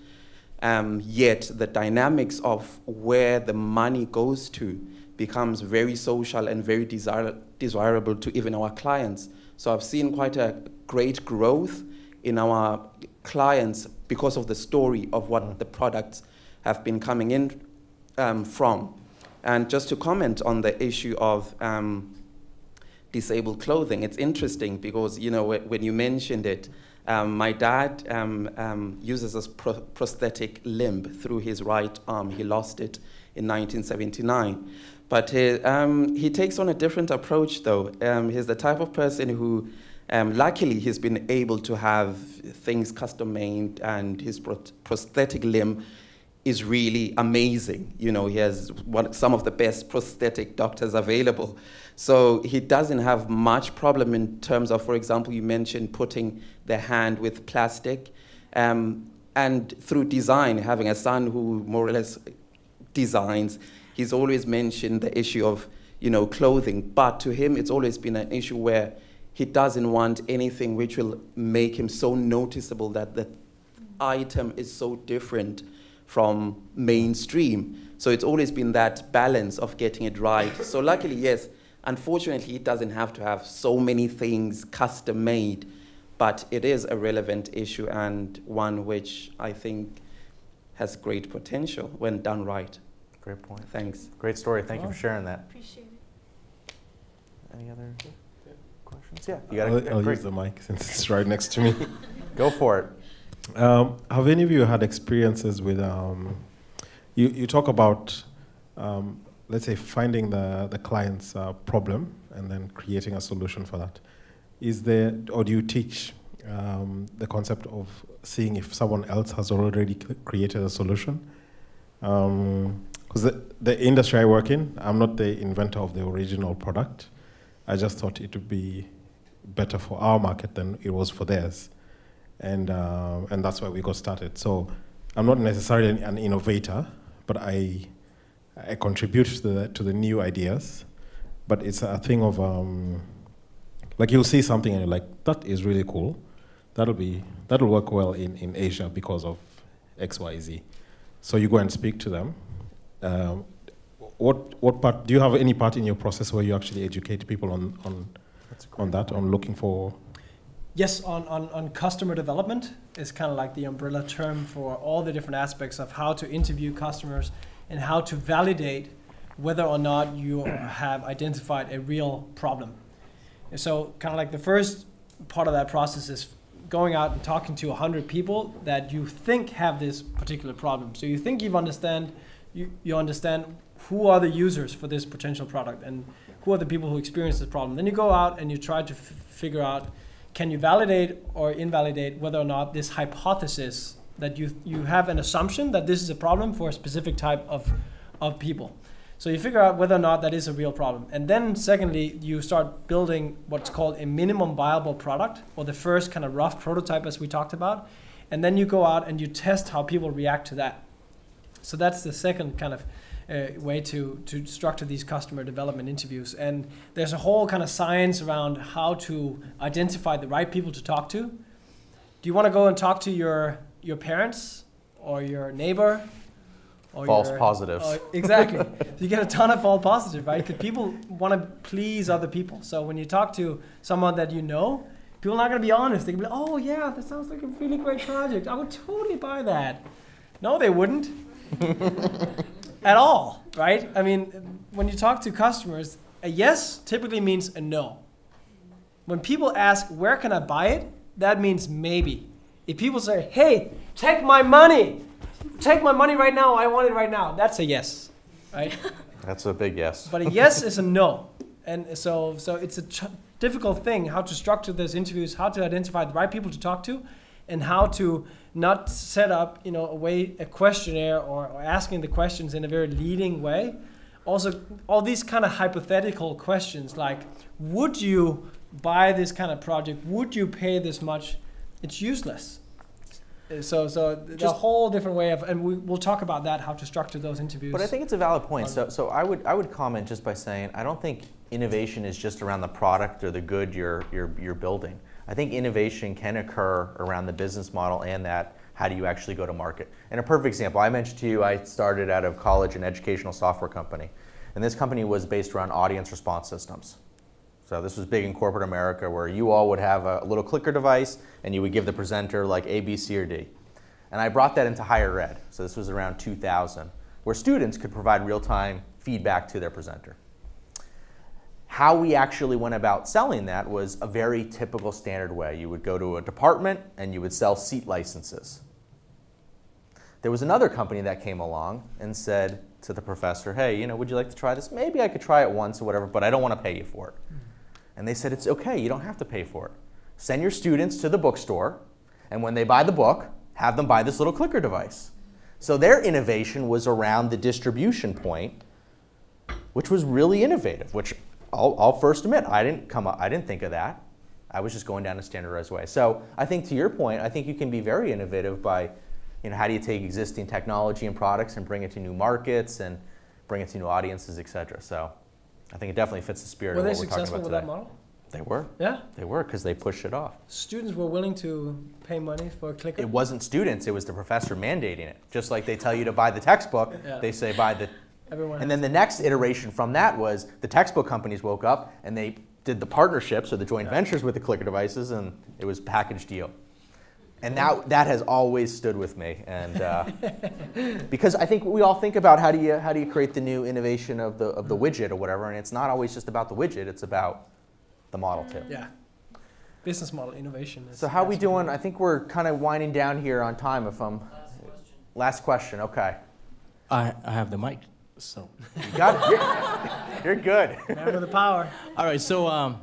Um, yet the dynamics of where the money goes to becomes very social and very desir desirable to even our clients. So I've seen quite a great growth in our clients because of the story of what mm. the products have been coming in um, from. And just to comment on the issue of um, disabled clothing, it's interesting because, you know, when you mentioned it, um, my dad um, um, uses a pro prosthetic limb through his right arm. He lost it in 1979. But he, um, he takes on a different approach, though. he's the type of person who um, luckily, he's been able to have things custom made, and his pro prosthetic limb is really amazing. You know, he has one, some of the best prosthetic doctors available. So he doesn't have much problem in terms of, for example, you mentioned putting the hand with plastic. Um, and through design, having a son who more or less designs, he's always mentioned the issue of, you know, clothing. But to him, it's always been an issue where he doesn't want anything which will make him so noticeable that the item is so different from mainstream. So it's always been that balance of getting it right. So luckily, yes, unfortunately, it doesn't have to have so many things custom made, but it is a relevant issue and one which I think has great potential when done right. Great point. Thanks. Great story. Thank oh. you for sharing that. Appreciate it. Any other? questions? Yeah, you got I'll, I'll use the mic since it's right next to me. Go for it. Um, have any of you had experiences with? Um, you you talk about, um, let's say, finding the the client's uh, problem and then creating a solution for that. Is there, or do you teach um, the concept of seeing if someone else has already created a solution? Because um, the, the industry I work in, I'm not the inventor of the original product. I just thought it would be better for our market than it was for theirs. And, uh, and that's why we got started. So I'm not necessarily an innovator, but I, I contribute to the, to the new ideas. But it's a thing of, um, like you'll see something and you're like, that is really cool. That'll, be, that'll work well in, in Asia because of X, Y, Z. So you go and speak to them. Um, what, what part, do you have any part in your process where you actually educate people on, on on that, on looking for? Yes, on, on, on customer development is kind of like the umbrella term for all the different aspects of how to interview customers and how to validate whether or not you have identified a real problem. And so kind of like the first part of that process is going out and talking to 100 people that you think have this particular problem. So you think you've understand, you, you understand who are the users for this potential product and who are the people who experience this problem. Then you go out and you try to figure out can you validate or invalidate whether or not this hypothesis that you, you have an assumption that this is a problem for a specific type of, of people. So you figure out whether or not that is a real problem. And then secondly, you start building what's called a minimum viable product or the first kind of rough prototype as we talked about. And then you go out and you test how people react to that. So that's the second kind of uh, way to, to structure these customer development interviews. And there's a whole kind of science around how to identify the right people to talk to. Do you want to go and talk to your, your parents or your neighbor? Or False your- positives. or- exactly. you get a ton of false positives, right? Because people want to please other people. So when you talk to someone that you know, people are not going to be honest. They're going to be like, oh, yeah, that sounds like a really great project. I would totally buy that. No, they wouldn't at all, right? I mean, when you talk to customers, a yes typically means a no. When people ask, where can I buy it? That means maybe. If people say, hey, take my money, take my money right now, I want it right now, that's a yes, right? That's a big yes. But a yes is a no. And so, so it's a ch- difficult thing how to structure those interviews, how to identify the right people to talk to, and how to not set up, you know, a way a questionnaire or, or asking the questions in a very leading way. Also, all these kind of hypothetical questions like, would you buy this kind of project? Would you pay this much? It's useless. Uh, So, so the whole different way of, and we, we'll talk about that, how to structure those interviews. But I think it's a valid point. So, so I would I would comment just by saying I don't think innovation is just around the product or the good you're you're you're building. I think innovation can occur around the business model and that how do you actually go to market. And a perfect example, I mentioned to you I started out of college an educational software company, and this company was based around audience response systems. So this was big in corporate America where you all would have a little clicker device and you would give the presenter like A, B, C, or D. And I brought that into higher ed. So this was around 2000, where students could provide real-time feedback to their presenter. How we actually went about selling that was a very typical standard way. You would go to a department and you would sell seat licenses. There was another company that came along and said to the professor, hey, you know, would you like to try this? Maybe I could try it once or whatever, but I don't want to pay you for it. Hmm. And they said, it's okay, you don't have to pay for it. Send your students to the bookstore, and when they buy the book, have them buy this little clicker device. So their innovation was around the distribution point, which was really innovative, which I'll, I'll first admit, I didn't come up, I didn't think of that. I was just going down a standardized way. So I think to your point, I think you can be very innovative by, you know, how do you take existing technology and products and bring it to new markets and bring it to new audiences, et cetera. So I think it definitely fits the spirit Were of they what we're talking successful about with today. that model? They were. Yeah? They were because they pushed it off. Students were willing to pay money for clicker? It wasn't students, it was the professor mandating it. Just like they tell you to buy the textbook, Yeah. they say buy the. Everyone And then the next iteration from that was the textbook companies woke up and they did the partnerships or the joint ventures with the clicker devices, and it was package deal. And that, that has always stood with me. And uh, because I think we all think about how do you, how do you create the new innovation of the, of the widget or whatever, and it's not always just about the widget, it's about the model too. Yeah. Business model innovation. Is So how we doing? I think we're kind of winding down here on time. If I'm last question, okay. I, I have the mic, so. You got it. You're, you're good. Man with the power. All right, so um,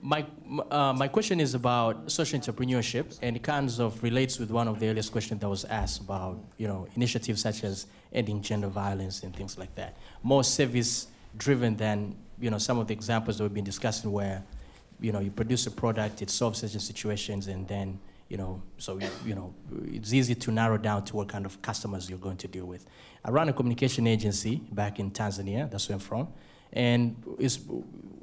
my, uh, my question is about social entrepreneurship, and it kind of relates with one of the earliest questions that was asked about, you know, initiatives such as ending gender violence and things like that. More service-driven than, you know, some of the examples that we've been discussing where, you know, you produce a product, it solves certain situations, and then, you know, so, you, you know, it's easy to narrow down to what kind of customers you're going to deal with. I ran a communication agency back in Tanzania, that's where I'm from, and it's,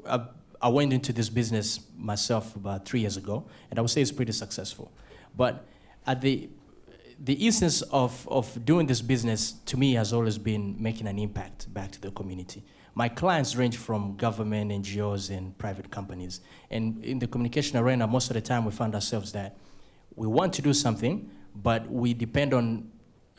I, I went into this business myself about three years ago, and I would say it's pretty successful. But at the the essence of, of doing this business to me has always been making an impact back to the community. My clients range from government, NGOs, and private companies. And in the communication arena, most of the time we find ourselves that we want to do something, but we depend on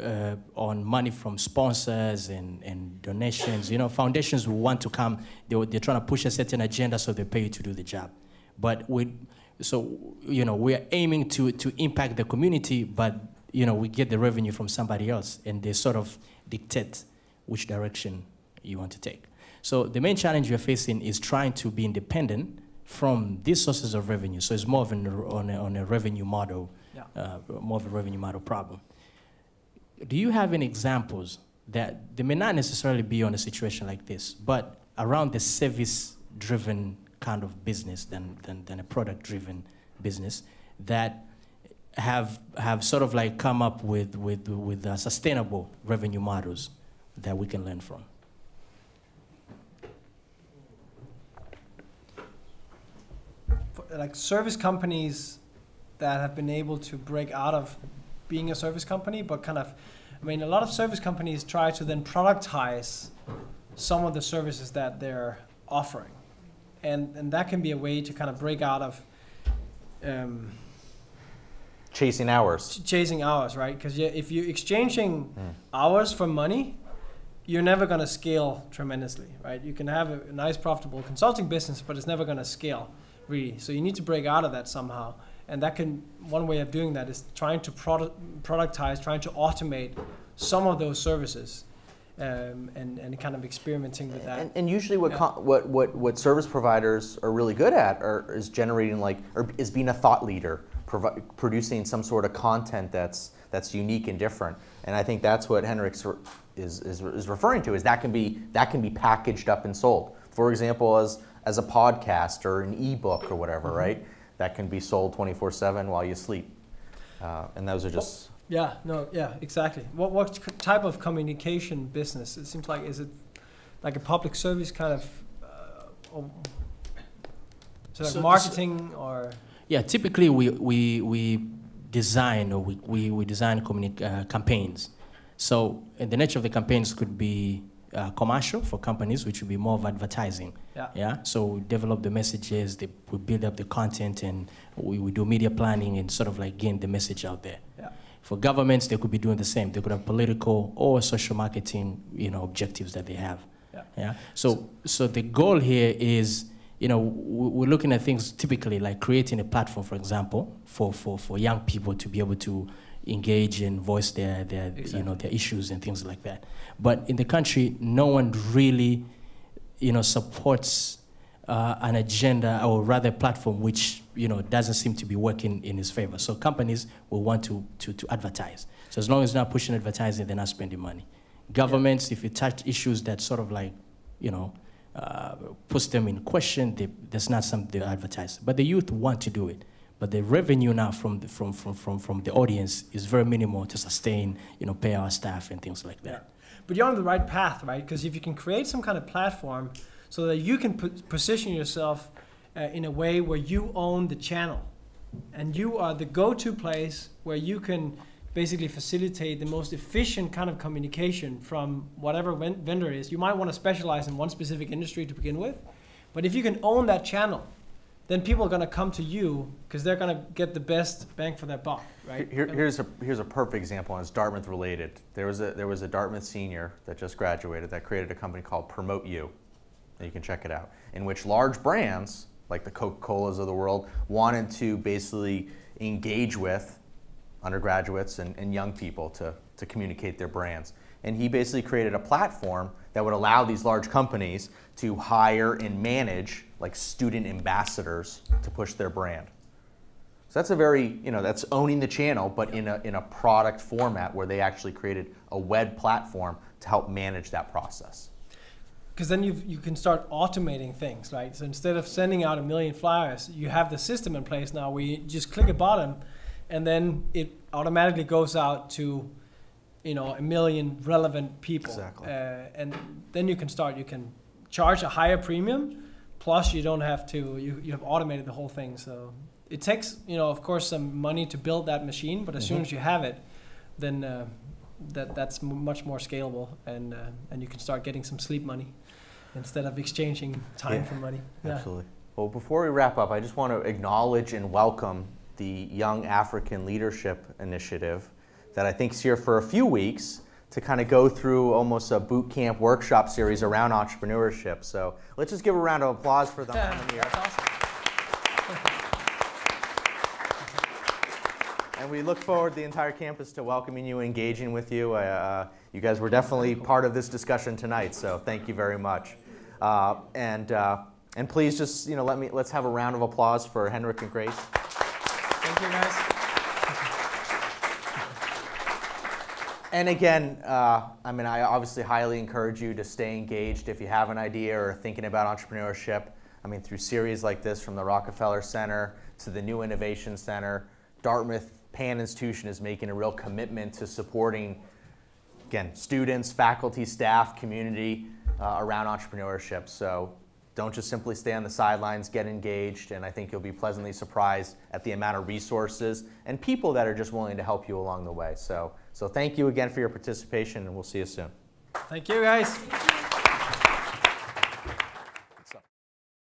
uh, on money from sponsors and, and donations. You know, foundations want to come. They, they're trying to push a certain agenda, so they pay you to do the job. But we, so you know, we're aiming to to impact the community, but you know, we get the revenue from somebody else, and they sort of dictate which direction you want to take. So the main challenge we're facing is trying to be independent from these sources of revenue. So it's more of an, on, a, on a revenue model, Yeah. uh, more of a revenue model problem. Do you have any examples that they may not necessarily be on a situation like this, but around the service-driven kind of business than, than, than a product-driven business that have have sort of like come up with with with uh, sustainable revenue models that we can learn from. Like service companies that have been able to break out of being a service company, but kind of, I mean, a lot of service companies try to then productize some of the services that they're offering, and and that can be a way to kind of break out of. Um, Chasing hours. ch- chasing hours, right? Because if you're exchanging hours for money, you're never going to scale tremendously, right? You can have a, a nice, profitable consulting business, but it's never going to scale, really. So you need to break out of that somehow, and that can one way of doing that is trying to produ- productize, trying to automate some of those services, um, and and kind of experimenting with that. And, and usually, what, Yeah. what what what service providers are really good at are, is generating like or is being a thought leader, producing some sort of content that's that's unique and different. And I think that's what Henrik's is, is is referring to. Is that can be that can be packaged up and sold. For example, as as a podcast or an ebook or whatever, Mhm. right? That can be sold 24/7 while you sleep. Uh, and those are just Yeah, no, yeah, exactly. What what type of communication business? It seems like is it like a public service kind of, uh, or, so like So- marketing or Yeah, typically we, we, we design or we, we, we design communi- uh, campaigns. So uh, the nature of the campaigns could be uh, commercial for companies, which would be more of advertising. Yeah. Yeah. So we develop the messages, the, we build up the content, and we, we do media planning and sort of like gain the message out there. Yeah. For governments, they could be doing the same. They could have political or social marketing, you know, objectives that they have. Yeah. Yeah. So, so the goal here is, you know, we're looking at things typically like creating a platform, for example, for, for, for young people to be able to engage and voice their, their you know, their issues and things like that. But in the country, no one really, you know, supports uh, an agenda or rather a platform which, you know, doesn't seem to be working in his favor. So companies will want to, to, to advertise. So as long as they're not pushing advertising, they're not spending money. Governments, if you touch issues that sort of like, you know, uh, puts them in question, they, that's not something they advertise. But the youth want to do it. But the revenue now from the, from, from, from, from the audience is very minimal to sustain, you know, pay our staff and things like that. But you're on the right path, right? Because if you can create some kind of platform so that you can position yourself uh, in a way where you own the channel and you are the go to place where you can basically facilitate the most efficient kind of communication from whatever ven- vendor is. You might want to specialize in one specific industry to begin with, but if you can own that channel, then people are going to come to you because they're going to get the best bang for their buck, right? Here, here's a here's a perfect example, and it's Dartmouth related. There was a there was a Dartmouth senior that just graduated that created a company called Promote You, and you can check it out. In which large brands like the Coca Colas of the world wanted to basically engage with undergraduates and, and young people to to communicate their brands. And he basically created a platform that would allow these large companies to hire and manage like student ambassadors to push their brand. So that's a very, you know, that's owning the channel, but in a, in a product format where they actually created a web platform to help manage that process. because then you you can start automating things, right? So instead of sending out a million flyers, you have the system in place now where you just click a button, and then it automatically goes out to, you know, a million relevant people. Exactly. Uh, and then you can start. You can charge a higher premium, plus you don't have to. You you have automated the whole thing. So it takes you know of course some money to build that machine, but as soon Mhm. as you have it, then. Uh, that that's m- much more scalable, and uh, and you can start getting some sleep money instead of exchanging time Yeah, for money. Yeah. Absolutely. Well, before we wrap up, I just want to acknowledge and welcome the Young African Leadership Initiative that I think is here for a few weeks to kind of go through almost a boot camp workshop series around entrepreneurship. So let's just give a round of applause for them coming here. And we look forward, the entire campus, to welcoming you, engaging with you. Uh, you guys were definitely part of this discussion tonight, so thank you very much. Uh, and uh, and please just you know let me let's have a round of applause for Henrik and Grace. Thank you, guys. And again, uh, I mean, I obviously highly encourage you to stay engaged if you have an idea or thinking about entrepreneurship. I mean, through series like this from the Rockefeller Center to the New Innovation Center, Dartmouth Pan Institution is making a real commitment to supporting, again, students, faculty, staff, community uh, around entrepreneurship. So don't just simply stay on the sidelines, get engaged, and I think you'll be pleasantly surprised at the amount of resources and people that are just willing to help you along the way. So, so thank you again for your participation, and we'll see you soon. Thank you, guys.